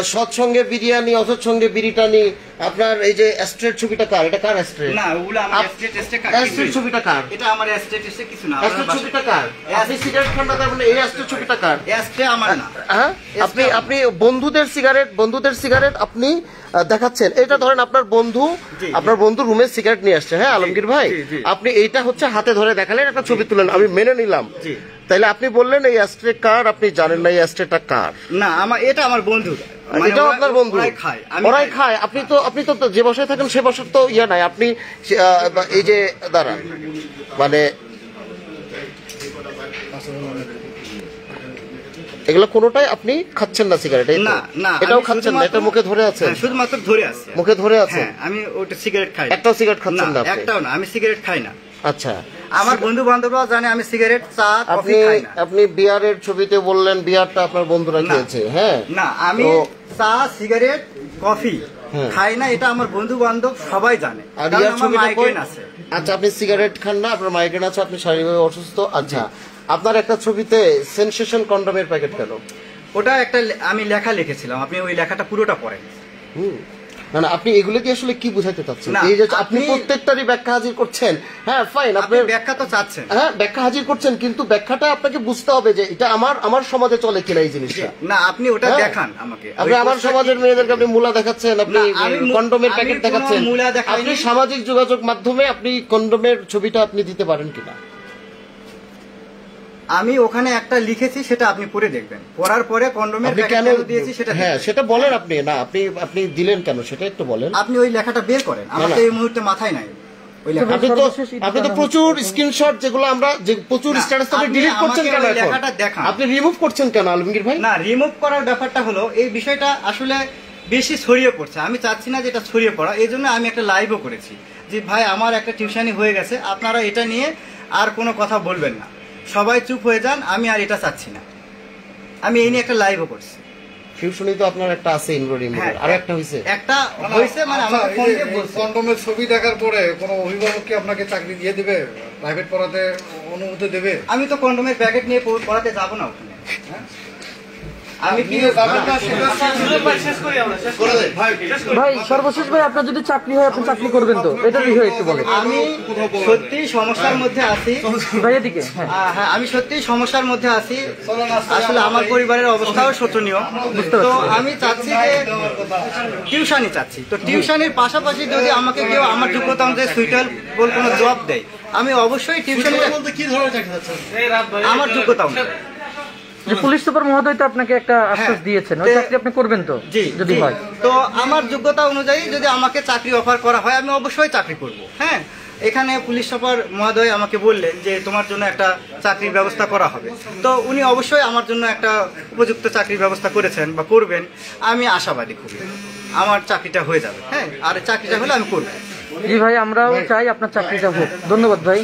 সৎসঙ্গে বিরিয়ানি অসৎসঙ্গে বিরিটানি। আপনার এই যে অ্যাস্ট্রের ছবিটা কার? এটা কার অ্যাস্ট্রে না ওগুলো আমার আপ- এস্টেট টেস্টে অ্যাস্ট্রের ছবিটা কার? এটা আমার এস্টেট টেস্টে কিছু না অ্যাস্ট্রের ছবিটা কার? আপনি সিগারেট খান না মানে এই অ্যাস্ট্রের ছবিটা কার? এস্টে আমার না। হ্যাঁ? আপনি আপনি বন্ধুদের সিগারেট বন্ধুদের সিগারেট আপনি দেখাচ্ছেন। এটা ধরেন আপনার বন্ধু আপনার বন্ধু রুমে সিগারেট নিয়ে আসছে হ্যাঁ আলমগীর ভাই। আপনি এইটা হচ্ছে হাতে ধরে দেখালেন একটা ছবি তুলেন আমি মেনে নিলাম। তাইলে আপনি বললেন এই অ্যাস্ট্রে কার? আপনি জানেন না এই অ্যাস্ট্রেটা কার? না আমার এটা আমার বন্ধু। মানে এটাও আপনার বন্ধু। ওরাই খায়। আপনি তো আপনি তো যে বসায় থাকেন সে বসার তো ইয়ে নাই। আপনি এই যে দাঁড়া মানে এগুলো কোনোটাই আপনি খাচ্ছেন না সিগারেট না না এটাও খাচ্ছেন না শুধুমাত্র- এটা মুখে ধরে আছে। হ্যাঁ, শুধুমাত্র ধরে আছে। মুখে ধরে আছে? হ্যাঁ আমি ওটা সিগারেট খাই। একটাও সিগারেট খাচ্ছেন না একটাও না আমি সিগারেট খাই না। আচ্ছা। আমার বন্ধু বান্ধবরাও জানে আমি সিগারেট চা কফি খাই না। আপনি বিয়ারের ছবিতে বললেন বিয়ারটা আপনার বন্ধুরা। খেয়েছে হ্যাঁ? না আমি চা সিগারেট কফি হ্যাঁ। খাই না এটা আমার বন্ধু বান্ধব সবাই জানে। আর ইয়ার ছবিটা কই? আছে। আচ্ছা আপনি সিগারেট খান না আপনার মাইগ্রেন আছে আপনি শারীরিকভাবে অসুস্থ আচ্ছা। আপনার একটা ছবিতে সেনসেশন কন্ডমের প্যাকেট কেন ওটা একটা আমি লেখা লিখেছিলাম আপনি ওই লেখাটা পুরোটা পড়েন। হুম। না না আপনি এগুলো কি আসলে কি বুঝাতে চাচ্ছেন? এই যে আপনি প্রত্যেকটারই ব্যাখ্যা হাজির করছেন। হ্যাঁ ফাইন আপনি ব্যাখ্যা তো চাচ্ছেন। হ্যাঁ ব্যাখ্যা হাজির করছেন কিন্তু ব্যাখ্যাটা আপনাকে বুঝতে হবে যে এটা আমার আমার সমাজে চলে কিনা এই জিনিসটা। না আপনি ওটা হ্যাঁ। দেখান আমাকে। আপনি আমার সমাজের মেয়েদেরকে আপনি মূলা দেখাচ্ছেন আপনি কন্ডোমের প্যাকেট দেখাচ্ছেন। আপনি সামাজিক যোগাযোগ মাধ্যমে আপনি কন্ডোমের ছবিটা আপনি দিতে পারেন কিনা? আমি ওখানে একটা লিখেছি সেটা আপনি পড়ে দেখবেন। পড়ার পরে কন্ডোমের কেন কেন দিয়েছি সেটা হ্যাঁ দেখবেন। সেটা বলেন আপনি। না আপনি আপনি দিলেন কেন সেটা একটু বলেন। আপনি ওই লেখাটা বের করেন। আমার তো এই মুহূর্তে মাথায় নাই। আপনি তো আপনি তো প্রচুর স্ক্রিনশট যেগুলো আমরা যে প্রচুর স্ট্যাটাস আপনি ডিলিট করছেন কেন এখন? আপনি রিমুভ করছেন কেন আলমগীর ভাই? না রিমুভ করার ব্যাপারটা হলো এই বিষয়টা আসলে বেশি ছড়িয়ে পড়ছে। আমি চাচ্ছি না যে এটা ছড়িয়ে পড়া। এই জন্য আমি একটা লাইভও করেছি। যে ভাই আমার একটা টিউশনি হয়ে গেছে। আপনারা এটা নিয়ে আর কোনো কথা বলবেন না। সবাই চুপ হয়ে যান আমি আর এটা চাচ্ছি না। আমি এই নিয়ে একটা লাইভও করছি। তো আপনার একটা আছে ইনডোর হ্যাঁ, ইনডোর আর একটা হইছে একটা হয়েছে মানে আমার ফোন দিয়ে কন্ডোমের ছবি দেখার পরে কোনো অভিভাবক কি আপনাকে চাকরি দিয়ে দেবে? প্রাইভেট পড়াতে অনুমতি দেবে? আমি তো কন্ডোমের প্যাকেট নিয়ে পড়াতে যাব না ওখানে। ভাই। সর্বশেষ ভাই আপনার যদি চাকরি হয় আপনি চাকরি করবেন তো? এটার বিষয়ে একটু বলেন। আমি সত্যি সমস্যার মধ্যে আছি। ভাই এদিকে। হ্যাঁ হ্যাঁ আমি সত্যি সমস্যার মধ্যে আছি। আসলে আমার পরিবারের অবস্থাও শোচনীয়। তো আমি চাচ্ছি যে টিউশনই চাচ্ছি। তো টিউশনের পাশাপাশি যদি আমাকে কেউ আমার যোগ্যতা অনুযায়ী সুইটেবল কোনো জব দেয় আমি অবশ্যই ধরনের আমার যোগ্যতা অনুযায়ী যে পুলিশ সুপার মহোদয় তো আপনাকে একটা আশ্বাস হ্যাঁ। দিয়েছেন ওই চাকরি আপনি করবেন তো যদি হয়। তো আমার যোগ্যতা অনুযায়ী যদি আমাকে চাকরি অফার করা হয় আমি অবশ্যই চাকরি করব হ্যাঁ? এখানে পুলিশ সুপার মহোদয় আমাকে বললেন যে তোমার জন্য একটা চাকরির ব্যবস্থা করা হবে। তো উনি অবশ্যই আমার জন্য একটা উপযুক্ত চাকরির ব্যবস্থা করেছেন বা করবেন। আমি আশাবাদী খুবই আমার চাকরিটা হয়ে যাবে হ্যাঁ? আর চাকরিটা হলে আমি করব। জি ভাই আমরাও চাই আপনার চাকরিটা হোক। ধন্যবাদ ভাই।